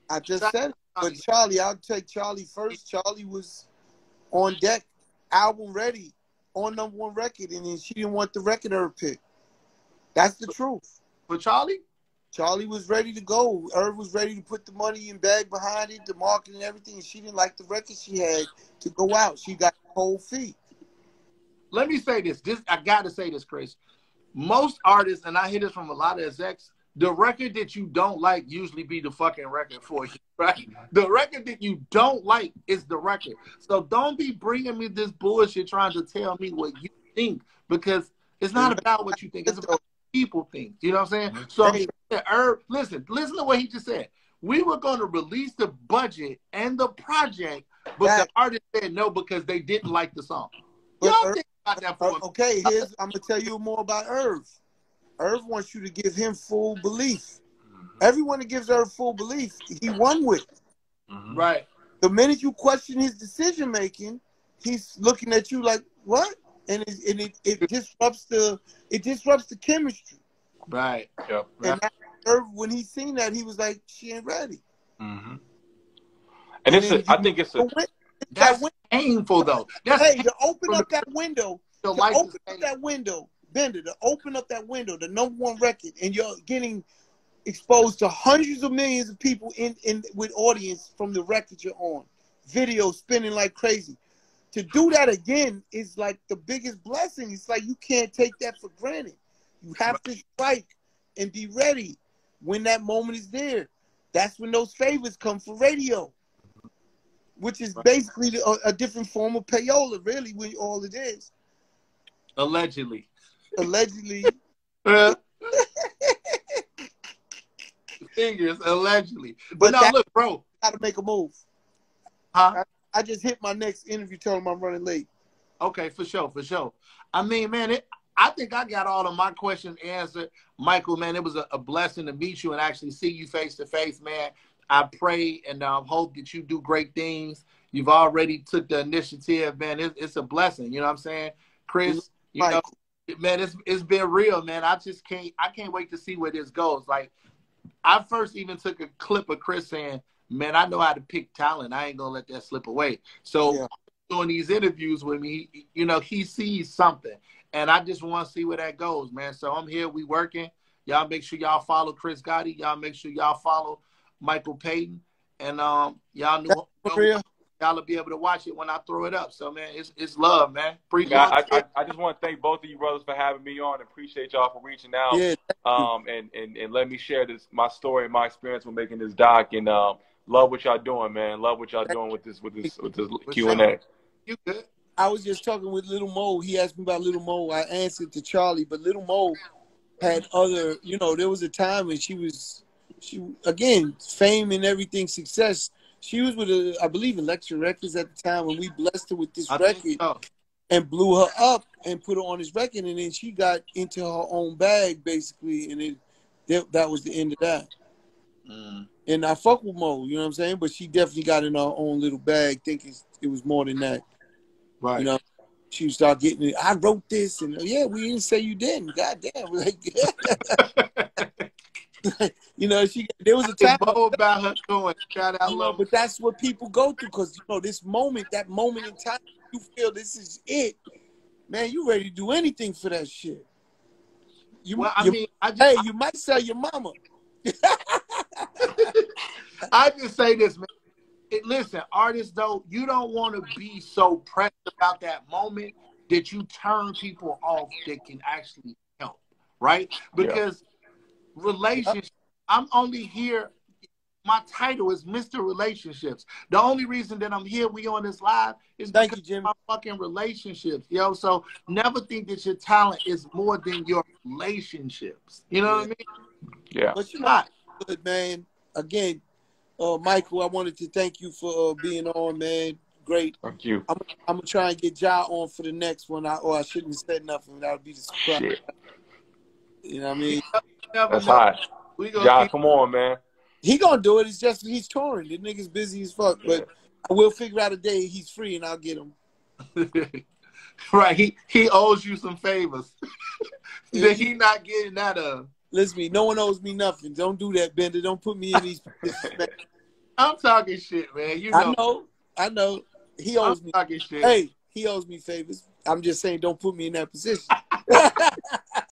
I just said it. But Charlie, I'll take Charlie first. Charlie was on deck, album ready, on number one record, and then she didn't want the record her pick. That's the truth. For Charlie, Charlie was ready to go. Irv was ready to put the money and bag behind it, the marketing and everything. And she didn't like the record she had to go out. She got cold feet. let me say this. This I got to say this, Chris. Most artists, and I hear this from a lot of execs, the record that you don't like usually be the fucking record for you, right? The record that you don't like is the record. So don't be bringing me this bullshit trying to tell me what you think because it's not about what you think. It's about what people think. You know what I'm saying? So Hey. Herb, listen, listen to what he just said. We were going to release the budget and the project, but That- the artist said no because they didn't like the song. But Y'all think about that for Uh, okay, here's I'm gonna tell you more about Irv. Irv wants you to give him full belief. Everyone that gives Irv full belief, he won with. Mhm. Right. The minute you question his decision making, he's looking at you like what, and it, and it, it disrupts the it disrupts the chemistry. Right. Yep. And that, Irv, when he seen that, he was like, "She ain't ready." hmm And it's then a, I think it's a win- that That's win- painful though. That's hey, to open up that window, the to open up that window, Benda, to open up that window, the number one record, and you're getting exposed to hundreds of millions of people in, in with audience from the record you're on, video spinning like crazy. To do that again is like the biggest blessing. It's like you can't take that for granted. You have to strike and be ready when that moment is there. That's when those favors come for radio, which is basically a, a different form of payola, really, when all it is. allegedly. Allegedly, Fingers allegedly. But, But now look, bro. got to make a move. Huh? I just hit my next interview, telling them I'm running late. Okay, for sure, for sure. I mean, man, it, I think I got all of my questions answered. Michael, man, it was a, a blessing to meet you and actually see you face to face, man. I pray and um, hope that you do great things. You've already took the initiative, man. It's, it's a blessing. You know what I'm saying, Chris? You know, Michael. Man, it's it's been real, man. I just can't I can't wait to see where this goes. Like, I first even took a clip of Chris saying, "Man, I know how to pick talent. I ain't gonna let that slip away." So Yeah. doing these interviews with me, you know, he sees something, and I just want to see where that goes, man. So I'm here. We working. Y'all make sure y'all follow Chris Gotti. Y'all make sure y'all follow Michael Payton, and um, y'all know, real? Y'all will be able to watch it when I throw it up. So man, it's it's love, man. Appreciate I, I. I just want to thank both of you brothers for having me on. Appreciate y'all for reaching out. Yeah. um, and, and, and let me share this my story and my experience with making this doc and um, love what y'all doing, man. Love what y'all doing with this with this with this Q and A. You good? I was just talking with Little Mo. He asked me about Little Mo. I answered to Charlie, but Little Mo had other. You know, there was a time when she was, she again, fame and everything, success. She was with, a, I believe, Elektra Records at the time when we blessed her with this I record. so. and blew her up and put her on his record, and then she got into her own bag basically, and it that, that was the end of that. Mm. And I fuck with Mo, you know what I'm saying? But she definitely got in her own little bag, thinking it was more than that. Right. You know, she started getting it. I wrote this, and yeah, we didn't say you didn't. God damn, like, you know, she there was a time. About her going. Shout out, You know, but that's what people go through because you know this moment, that moment in time, you feel this is it, man. You ready to do anything for that shit. You, Well, I you- mean, I just, hey, you might sell your mama. I just say this, man. It, listen, artists, though, you don't want to be so pressed about that moment that you turn people off that can actually help, right? Because relationships, I'm only here. My title is Mr. Relationships. The only reason that I'm here, we on this live, is Thank because you, Jimmy. of my fucking relationships, yo. So never think that your talent is more than your relationships. You know what I mean? Yeah. But you're Not. good man. Again, uh, Michael, I wanted to thank you for uh, being on, man. Great. Thank you. I'm, I'm gonna try and get Ja on for the next one. I, or I shouldn't have said nothing. That would be the surprise. Shit. You know what I mean? Never That's know. hot. We gonna Ja, keep- come on, man. He gonna do it. It's just he's touring. The nigga's busy as fuck. But I will figure out a day he's free and I'll get him. right. He he owes you some favors that he not getting out of. Listen, to me, no one owes me nothing. Don't do that, Benda. Don't put me in these. I'm talking shit, man. You know, I know. I know. He owes I'm me. talking shit. Hey, he owes me favors. I'm just saying, don't put me in that position.